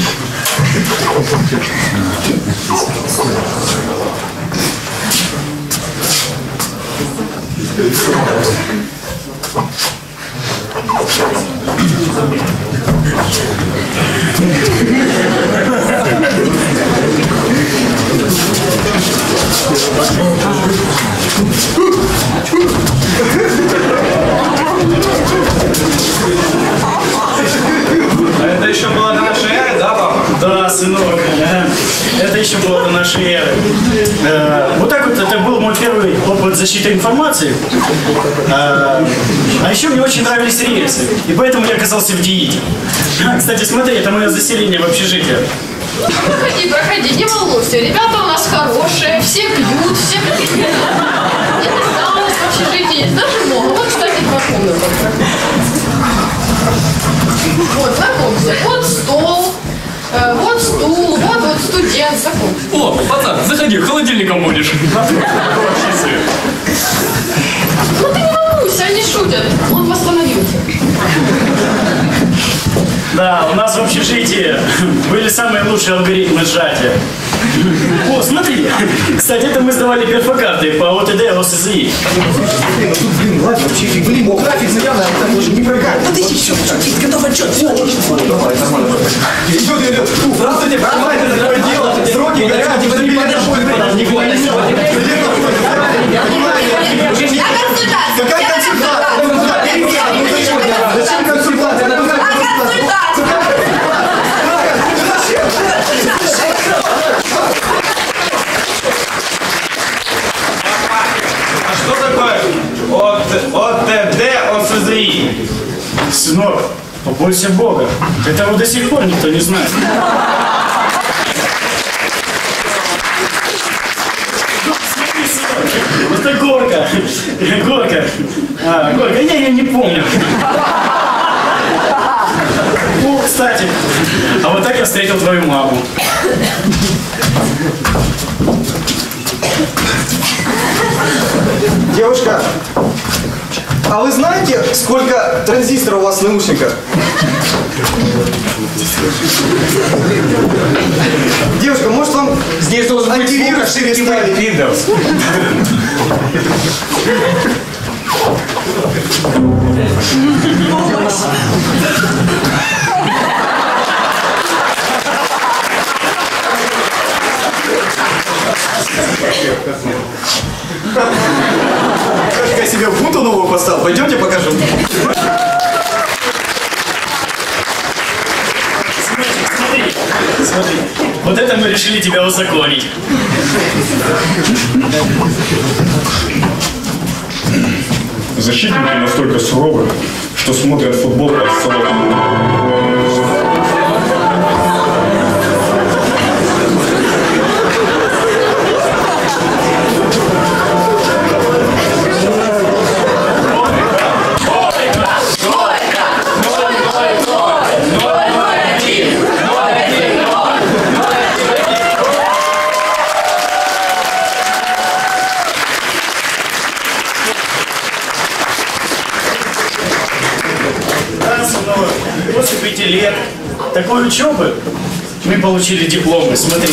А нашей эры. Э, Вот так вот это был мой первый опыт защиты информации. А а еще мне очень нравились рельсы, и поэтому я оказался в ДИИТе. А, Кстати, смотри, это мое заселение в общежитие. Проходи, проходи, не волнуйся. Ребята у нас хорошие, все пьют, все пьют. Я не знала, в общежитии есть даже много. Вот, кстати, два комната. Вот, знакомься. Вот стол, э, вот стул, вот вот студент. Знакомься. О, пацан, заходи, холодильником будешь. Ну ты не волнуйся, они шутят. Он восстановился. Да, у нас в общежитии были самые лучшие алгоритмы сжатия. О, смотри. Кстати, это мы сдавали перфокарты по ОТД и ОСЗИ. Блин, ладно, вообще фиг, блин, график заявлен, а там уже не прокатит. Да ты еще чуть-чуть, готов отчет. Давай, нормально. Идет, идет. Здравствуйте, понимаете, такое дело. Сроки горят, вы не Какая консультация? Ребят, ну зачем? Зачем консультация? Надо узнать А что такое ОТ, ОТД ОСЗИ? Побойся Бога. Этого до сих пор никто не знает. Это горка. Горка. А, горка. Я ее не помню. Ну, кстати, а вот так я встретил твою маму. Девушка, а вы знаете, сколько транзисторов у вас в наушниках? Девушка, может вам Здесь должен быть антивирус переставить? Windows. Как я себе бунту новую поставил? Пойдемте покажу. Смотри, смотри. Вот это мы решили тебя узаконить. Защитники настолько суровы, что смотрят футбол под столом. Учебы мы получили дипломы, смотри.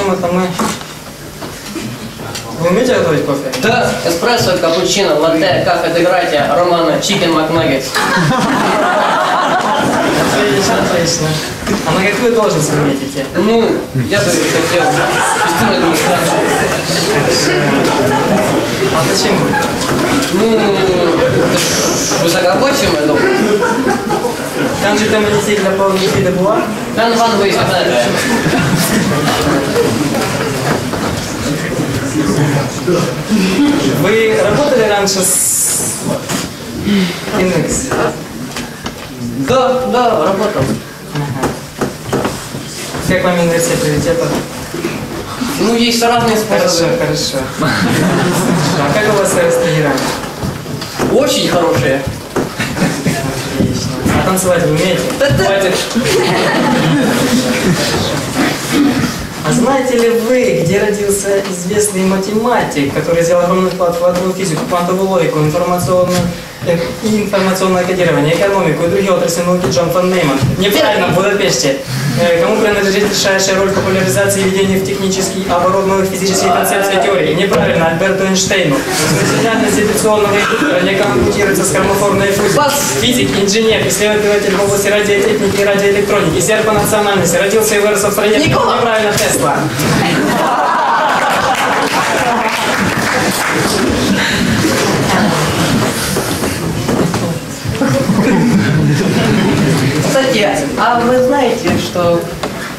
Так, на чем это мы? Вы умеете готовить кофе? Да, эспрессо, капучино, латте, кафе де грати, романо, чикен макнаггетс. Отлично, отлично. А на какую должность вы метите? Ну, я бы хотел вести на администрацию. А почему? Ну, высокооплачиваемая должность. Там же там для полных видов бумаг? Там ван вы знаете. Вы работали раньше с Индекс? Да, да, работал. Как вам индекс приоритетов? Ну, есть разные Хорошо, способы. хорошо. А как у вас ресторан? Очень хорошие. Танцевать вы умеете? Хватит. А знаете ли вы, где родился известный математик, который сделал огромный вклад в квантовую физику, квантовую логику, информационную, э, и информационное кодирование, экономику и другие отрасли науки Джон фон Нейман? Неправильно, в Будапеште. Э, Кому принадлежит решающая роль популяризации и введении в технический оборот новых физических концепций и теорий? Неправильно, Альберту Эйнштейну. Президент институционного института не коммуницируется с хромофорной фузией. Физик, инженер, исследователь в области радиотехники и радиоэлектроники, серб по национальности, родился и вырос в стране. Неправильно, Тесла. Кстати, а вы знаете, что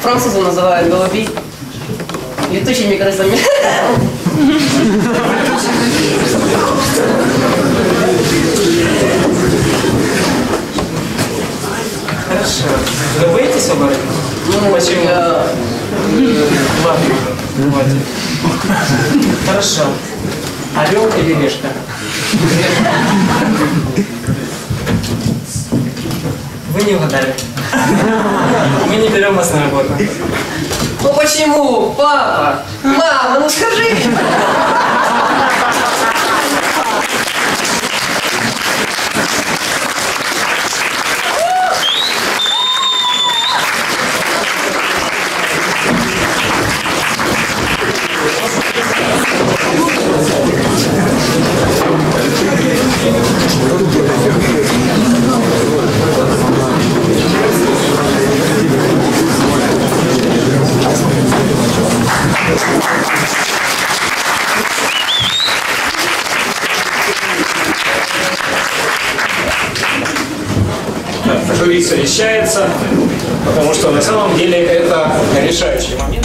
французы называют голубей летучими крысами? Хорошо. Вы боитесь оборотней? Ну, Почему? я- Ладно. Хватит. Хорошо. Орел или решка? Вы не угадали. Мы не берем вас на работу. Ну почему, папа? Мама, ну скажи! Жюри совещается, потому что на самом деле это решающий момент.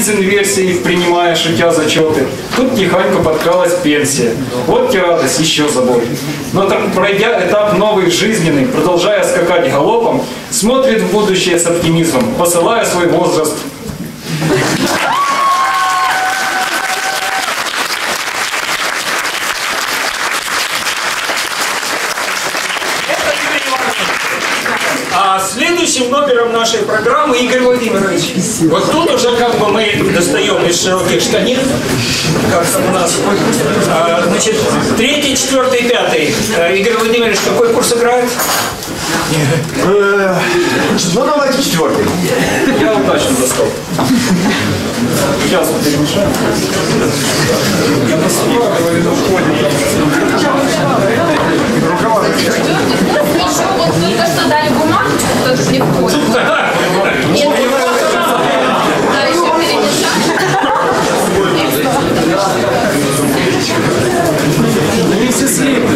Пропиен с инверсией, принимая шутя зачеты. Тут тихонько подкралась пенсия. Вот те радость, еще забор. Но так, пройдя этап новый жизненный, продолжая скакать галопом, смотрит в будущее с оптимизмом, посылая свой возраст А следующим номером нашей программы Игорь Владимирович. Вот тут уже как бы мы достаем из широких штанин, как там у нас. А, значит, третий, четвертый, пятый. А, Игорь Владимирович, какой курс играет? Ну, давайте четвертый. Я удачно достал. Сейчас перемешаем. Еще вот только что дали бумажечку, кто тут не входит. Нет, да, еще Они все слепы.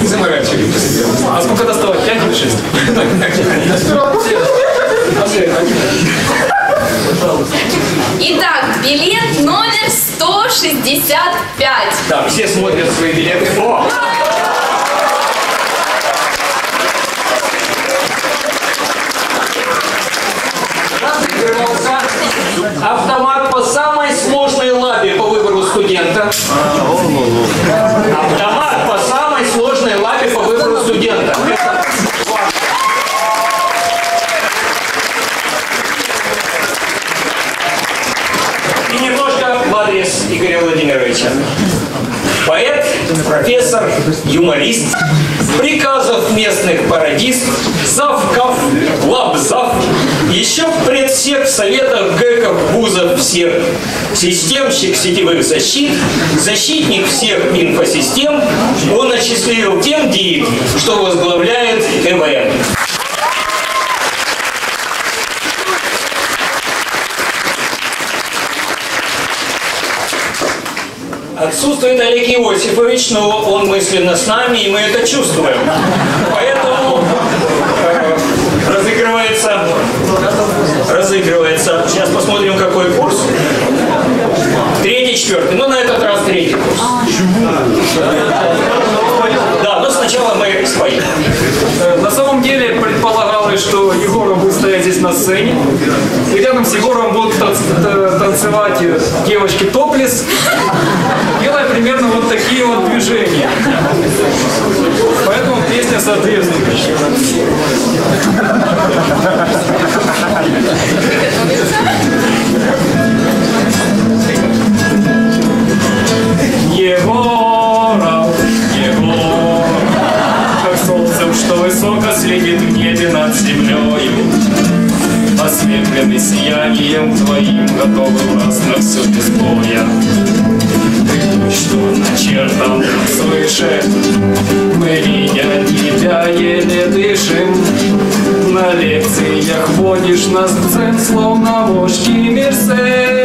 Не заморачивайтесь. А сколько доставать? Пять или шесть? Итак, билет номер 165. Да, все смотрят свои билеты. О! Автомат по самой сложной лабе по выбору студента. Автомат по самой сложной лабе по выбору студента. И немножко в адрес Игоря Владимировича. Поэт, профессор, юморист, приказов местных пародист, завкав, лабзав, еще предсек в советах ГЭКов, вузов всех, системщик сетевых защит, защитник всех инфосистем, он осчастливил тем ДИИ, что возглавляет ЭВМ. Отсутствует Олег Иосифович, но он мысленно с нами, и мы это чувствуем. Поэтому э, разыгрывается, разыгрывается. Сейчас посмотрим, какой курс. Третий, четвертый. Ну, на этот раз третий курс. Да, но сначала мы споем. Э, На самом деле предполагалось, что Егоров будет стоять здесь на сцене, и рядом с Егором будут т- танцевать э, девочки топлес, делая примерно вот такие вот движения соответствует. Егоров, как солнцем, что высоко светит в небе над землею, осветленный сиянием твоим, готовым раз на все без боя что на начертан свыше. Мы, видя тебя, еле дышим, на лекциях водишь нас сцен, словно вождь и мерседес.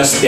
buenas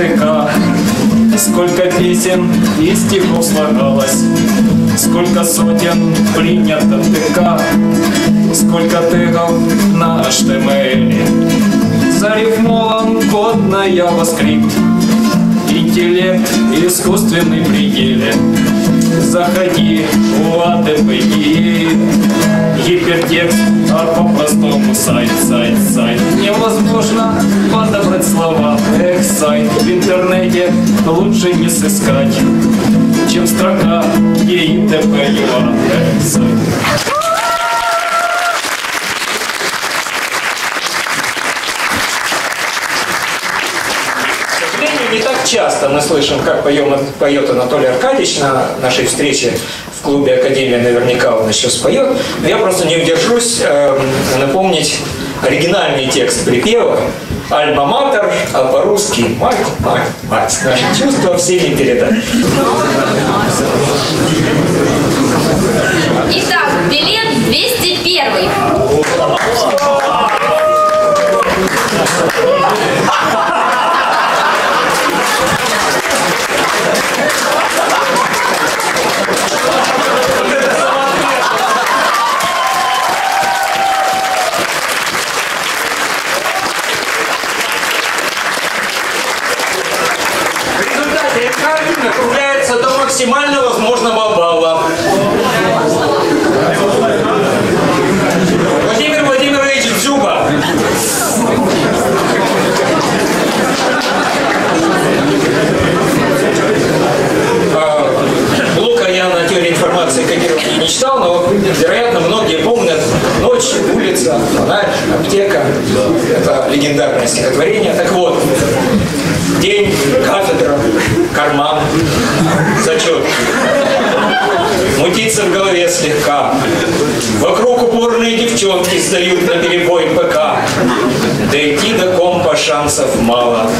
ДК. Сколько песен и стихов слагалось, Сколько сотен принято в Сколько тегов на HTML. Зарифмован код на JavaScript, Интеллект искусственный пределе заходи, лады беги. Гипертекст, а по-простому сайт, сайт, сайт. Невозможно подобрать слова, эх, сайт. В интернете лучше не сыскать, чем строка ГИТП ЮА, эх, сайт. Часто мы слышим, как поем, поет Анатолий Аркадьевич на нашей встрече в клубе Академия. Наверняка он еще споет. Но я просто не удержусь э, напомнить оригинальный текст припева. Альма-матер, а по-русски мать, мать, мать. Наши чувства всеми передать. Итак, билет 201. В результате экзамен округляется до максимально возможного балла. Владимир Владимирович Дзюба. А, Лука я на теории информации кодирования не читал, но, вероятно, многие помнят «Ночь», «Улица», «Фонарь», «Аптека». Это легендарное стихотворение. Так вот, день, кафедра, карман, зачет. Мутится в голове слегка. Вокруг упорные девчонки сдают на перебой ПК. Дойти до компа шансов мало.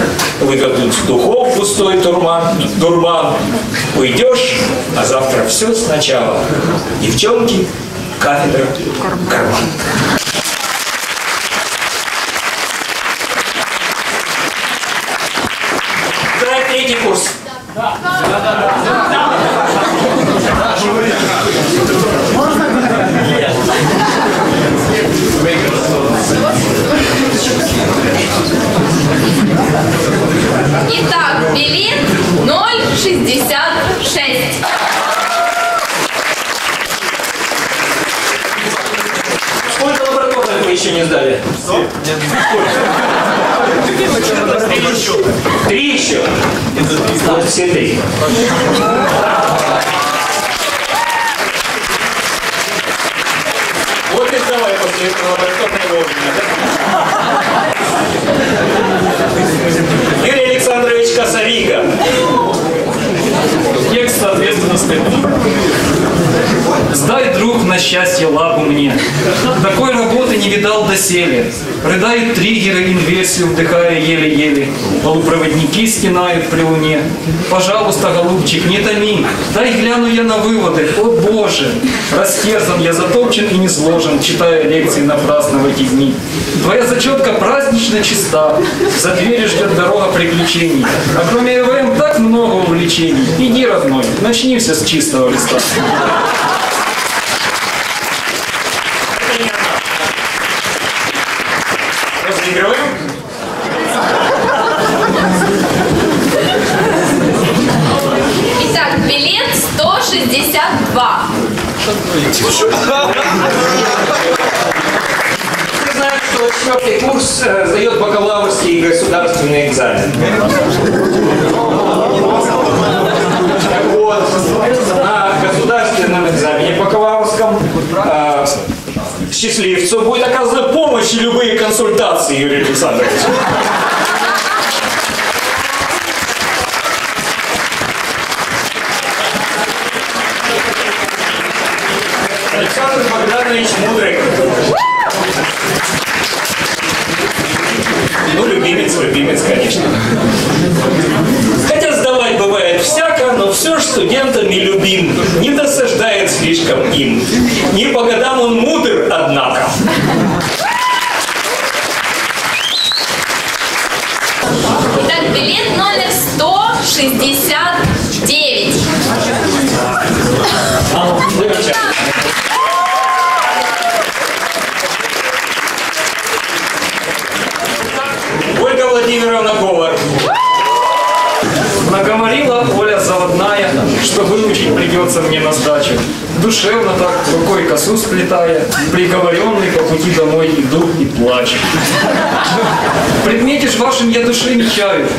Выведут с духов пустой турман, дурман. Уйдешь, а завтра все сначала. Девчонки, кафедра, карман. Второй, третий курс. Итак, билет 066. Сколько лабораторных вы еще не сдали? Три еще. Вот все три. Вот и давай после этого лабораторной вовремя. да? Юрий Александрович Косарига. Текст, соответственно, следует. Сдай, друг, на счастье лапу мне. Такой работы не видал доселе. Рыдают триггеры, инверсию вдыхая еле-еле. Полупроводники стенают при луне. Пожалуйста, голубчик, не томи. Дай гляну я на выводы. О боже! Растерзан я, затопчен и не сложен, читая лекции напрасно в эти дни. Твоя зачетка празднично чиста. За дверью ждет дорога приключений. А кроме ЭВМ так много увлечений. Иди, родной, начни все с чистого листа. Разыгрываем. Итак, билет 162. Все знают, что четвертый курс э, сдает бакалаврский Так вот, на государственном экзамене бакалаврском э, счастливцу будет оказана помощь и любые консультации, Юрий Александрович.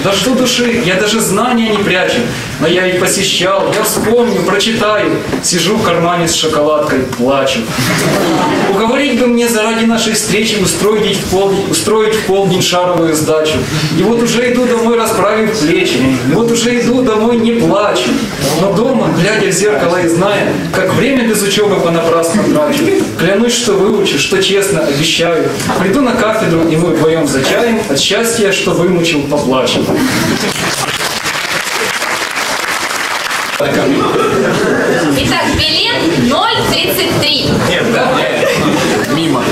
Да что души, я даже знания не прячу. Но я ведь посещал, я вспомню, прочитаю, сижу в кармане с шоколадкой, плачу. Уговорить бы мне заради нашей встречи устроить в полдень, устроить в полдень шаровую сдачу. И вот уже иду домой, расправив плечи. Вот уже иду домой, не плачу. Но дома, глядя в зеркало и зная, как время без учебы понапрасну трачу, клянусь, что выучу, что честно обещаю. Приду на кафедру, и мы вдвоем за чаем от счастья, что вымучил, поплачу. Итак, билет 033. Нет, да? Мимо.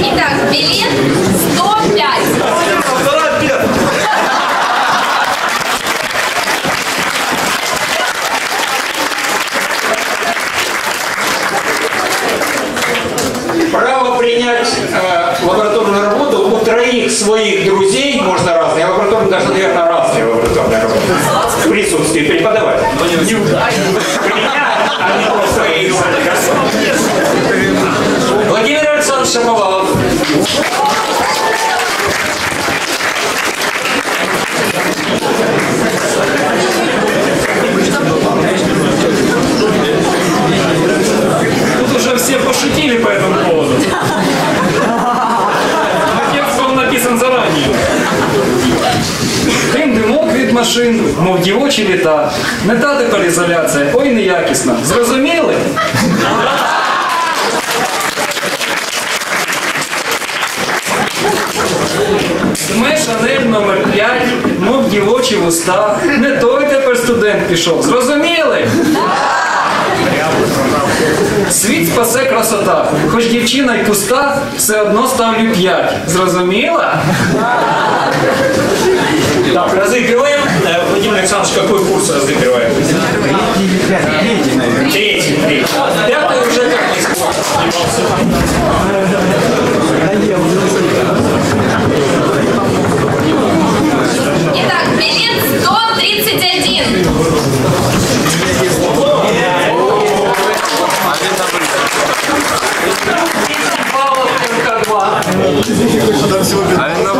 Итак, билет 105. Право принять э, лабораторную работу у троих своих друзей можно разные. Лабораторная даже, наверное, разные лабораторная работа. В присутствии преподавателя. Но не Принять, Тут уже все пошутили по этому поводу. Текст он написан заранее. Дим димок від машин, мов дівочі літа. Не та тепер ізоляція, ой неякісна. Зрозуміли? мов дівочі вуста. Не той тепер студент пішов. Зрозуміли? Світ спасе красота. Хоч дівчина й пуста, все одно ставлю 5. Зрозуміла? Так, разыгрываем. Э, Владимир Александрович, какой курс разыгрываем? Третий. Третий. Пятый уже как 131. А он на.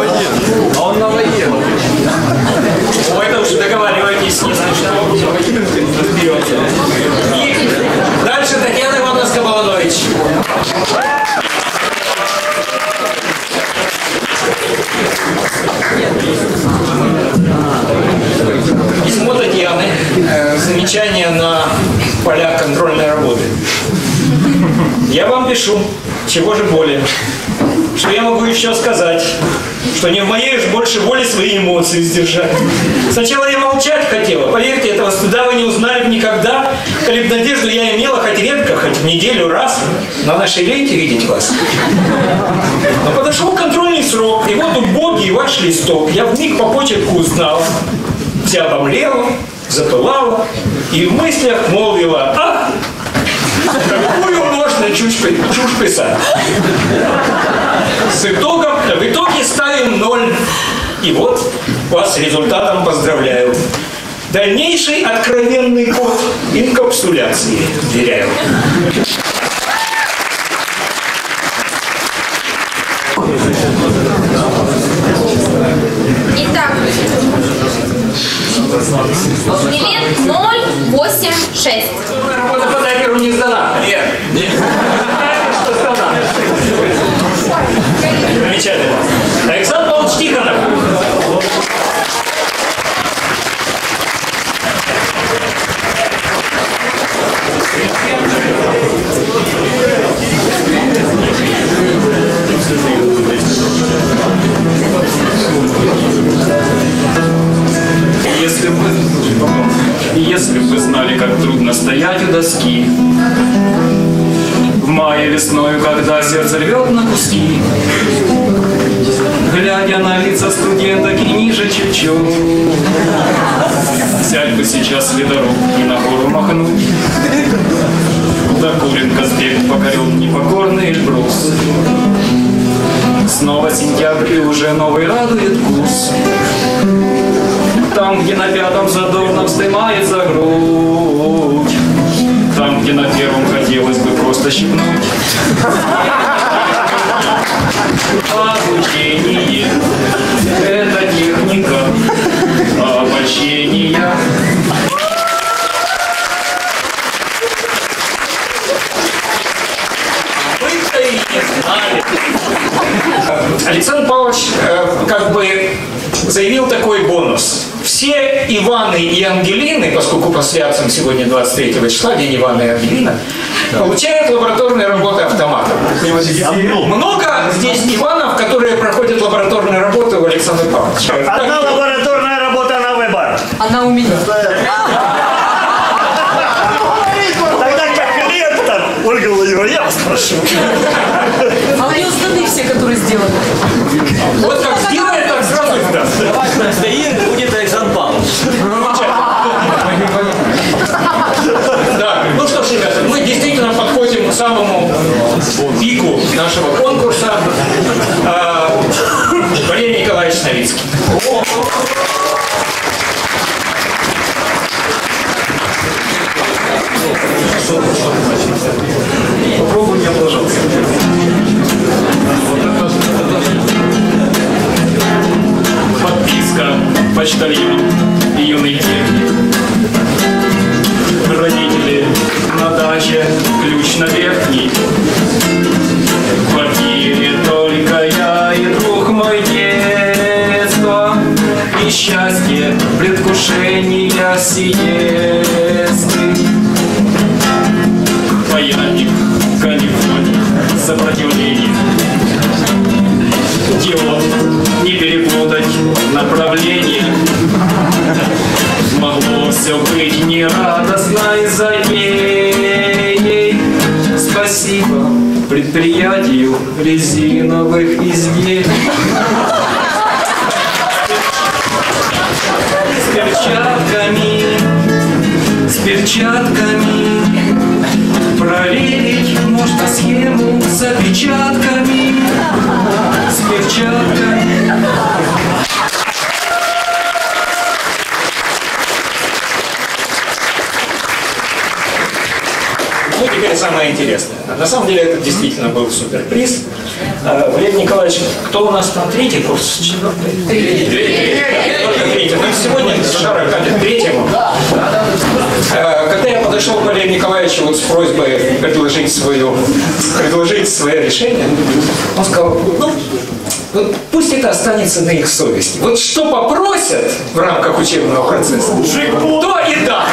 А он на военном. О, это уже договаривайтесь, не. И дальше Татьяна Ивановна Скоболодович. Письмо Татьяны. Э, Замечание на поля контрольной работы. Я вам пишу, чего же более. Что я могу еще сказать? Что не в моей уж больше воли свои эмоции сдержать. Сначала я молчать хотела. Поверьте, этого стыда вы не узнали никогда. Коли б надежду я имела хоть редко, хоть в неделю раз на нашей ленте видеть вас. Но подошел контрольный срок, и вот убогий ваш листок. Я в них по почерку узнал. Вся обомлела, запылала и в мыслях молвила, ах, какую можно чушь, чушь писать. С итогом, в итоге ставим ноль. И вот вас с результатом поздравляю. Дальнейший откровенный код инкапсуляции веряю. Итак, билет 086. Работа таймеру не сдана. Нет. Нет. Что сдана? Замечательно. Александр Павлович Тихонов. Если бы, знали, как трудно стоять у доски, в мае весною, когда сердце рвет на куски, глядя на лица студенток и ниже чуть-чуть. Взять бы сейчас ледоруб и на гору махнуть. Куда Куренко сбег покорил непокорный Эльбрус. Снова сентябрь и уже новый радует вкус. Там, где на пятом задорно вздымается грудь. Там, где на первом хотелось бы просто щипнуть. Обучение – это техника обольщения. Вы-то и не знали. Александр Павлович э, как бы заявил такой бонус. Все Иваны и Ангелины, поскольку по святцам сегодня 23 числа, день Ивана и Ангелина, получают лабораторные работы автоматом. Много здесь Иванов, которые проходят лабораторные работы у Александра Павловича. Одна лабораторная работа на выбор. Она у меня. Тогда как лектор, Ольга Владимировна, я вас прошу. А у нее сданы все, которые сделаны. Вот как сделает, так сразу и сдаст. Вместо Иры будет Александр Павлович. Да, ну что ж, ребята, мы действительно подходим к самому пику нашего конкурса. А, Валерий Николаевич Новицкий. Попробуй не облажаться. Подписка, почтальон и юный техник. Родители на даче, ключ на верхний. В квартире только я и друг мой счастье, предвкушения сиесты. Резиновых изделий. С перчатками, с перчатками Проверить можно схему с опечатками С перчатками Ну, теперь самое интересное. На самом деле это действительно был суперприз. А, Валерий Николаевич, кто у нас там третий курс? Третий. Только третий. Ну, сегодня Шара катит третьему. А, Когда я подошел к Валерию Николаевичу вот с просьбой предложить, свою, предложить свое решение, он сказал, ну, вот пусть это останется на их совести. Вот что попросят в рамках учебного процесса, то и да.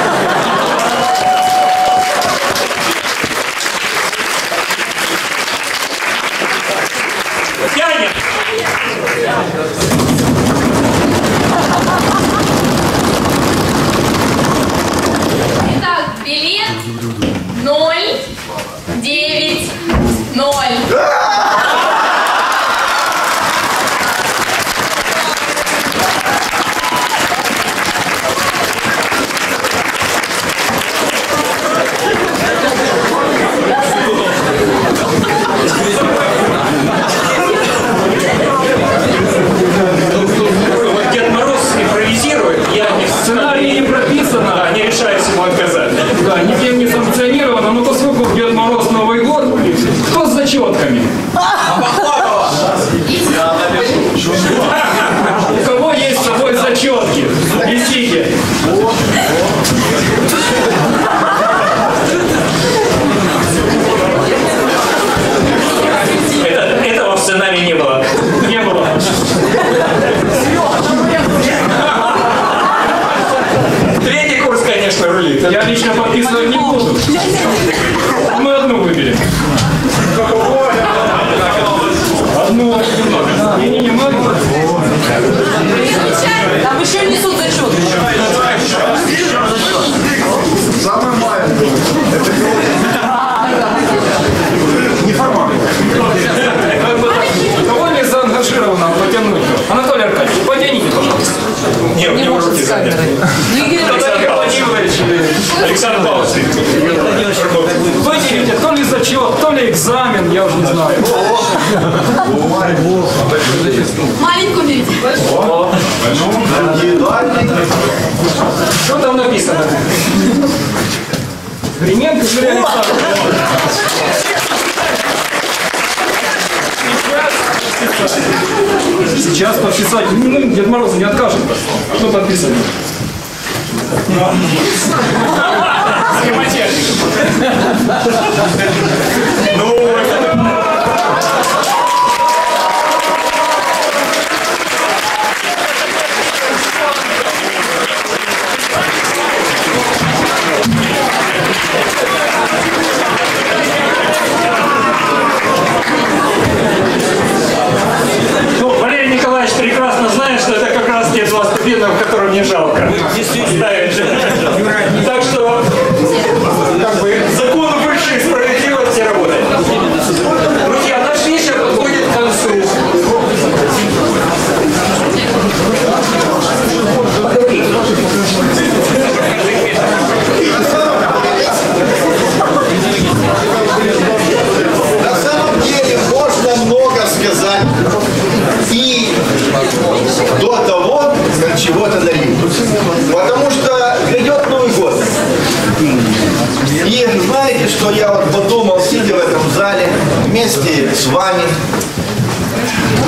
Дед Мороз не откажет. Кто подписывает? Схематежник. Ну, не жалко. Ставить. Я вот подумал, сидя в этом зале вместе с вами,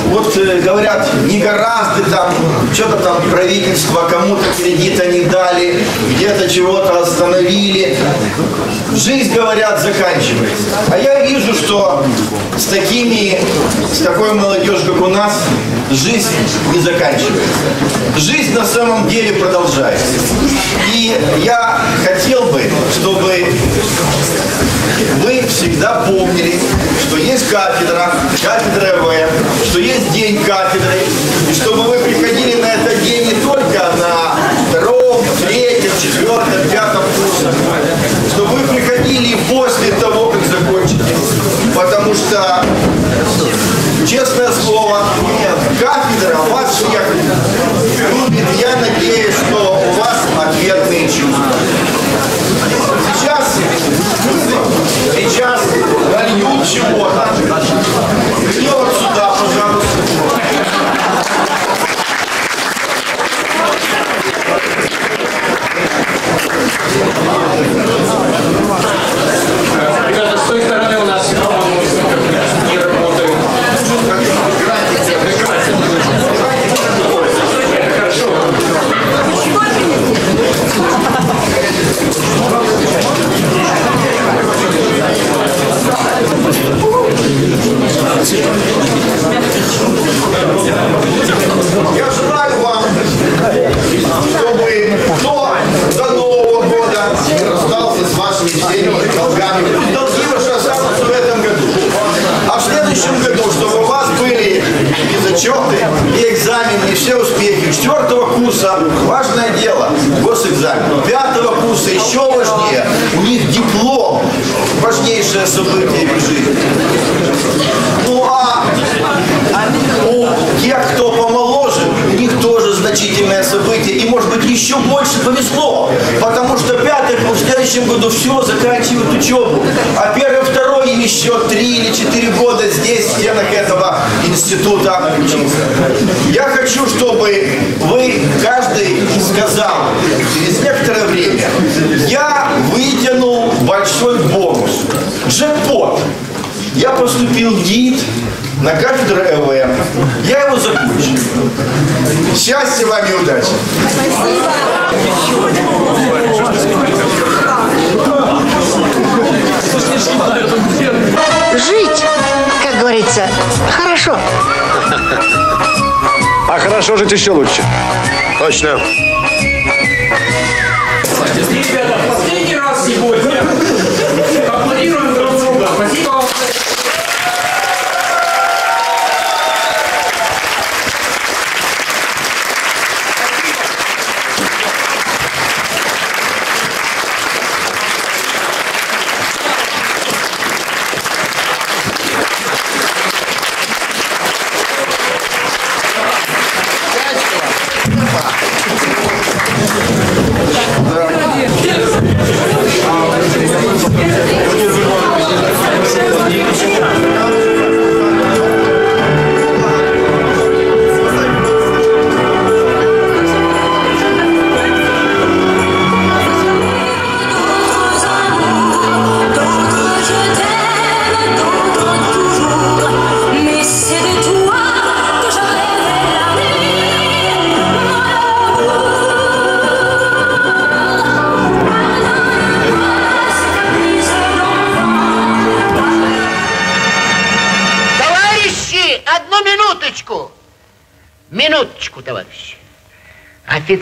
вот э, говорят, не гораздо там, что-то там правительство кому-то кредита не дали, где-то чего-то остановили. Жизнь, говорят, заканчивается. А я вижу, что с такими, с такой молодежью, как у нас, жизнь не заканчивается. Жизнь на самом деле продолжается. И я хотел бы, чтобы вы всегда помнили, что есть кафедра, кафедра ЭВ, что есть день кафедры, и чтобы вы приходили на этот день не только на втором, третьем, четвертом, пятом курсах, чтобы вы приходили после того, как закончите. Потому что, честное слово, кафедра вас всех любит. Я надеюсь, что у вас ответные чувства. Сейчас, сейчас нальют чего-то. Вот сюда, пожалуйста. Ребята, с той стороны у нас по-моему, хорошо жить еще лучше. Точно.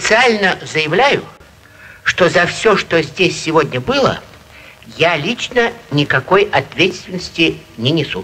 Официально заявляю, что за все, что здесь сегодня было, я лично никакой ответственности не несу.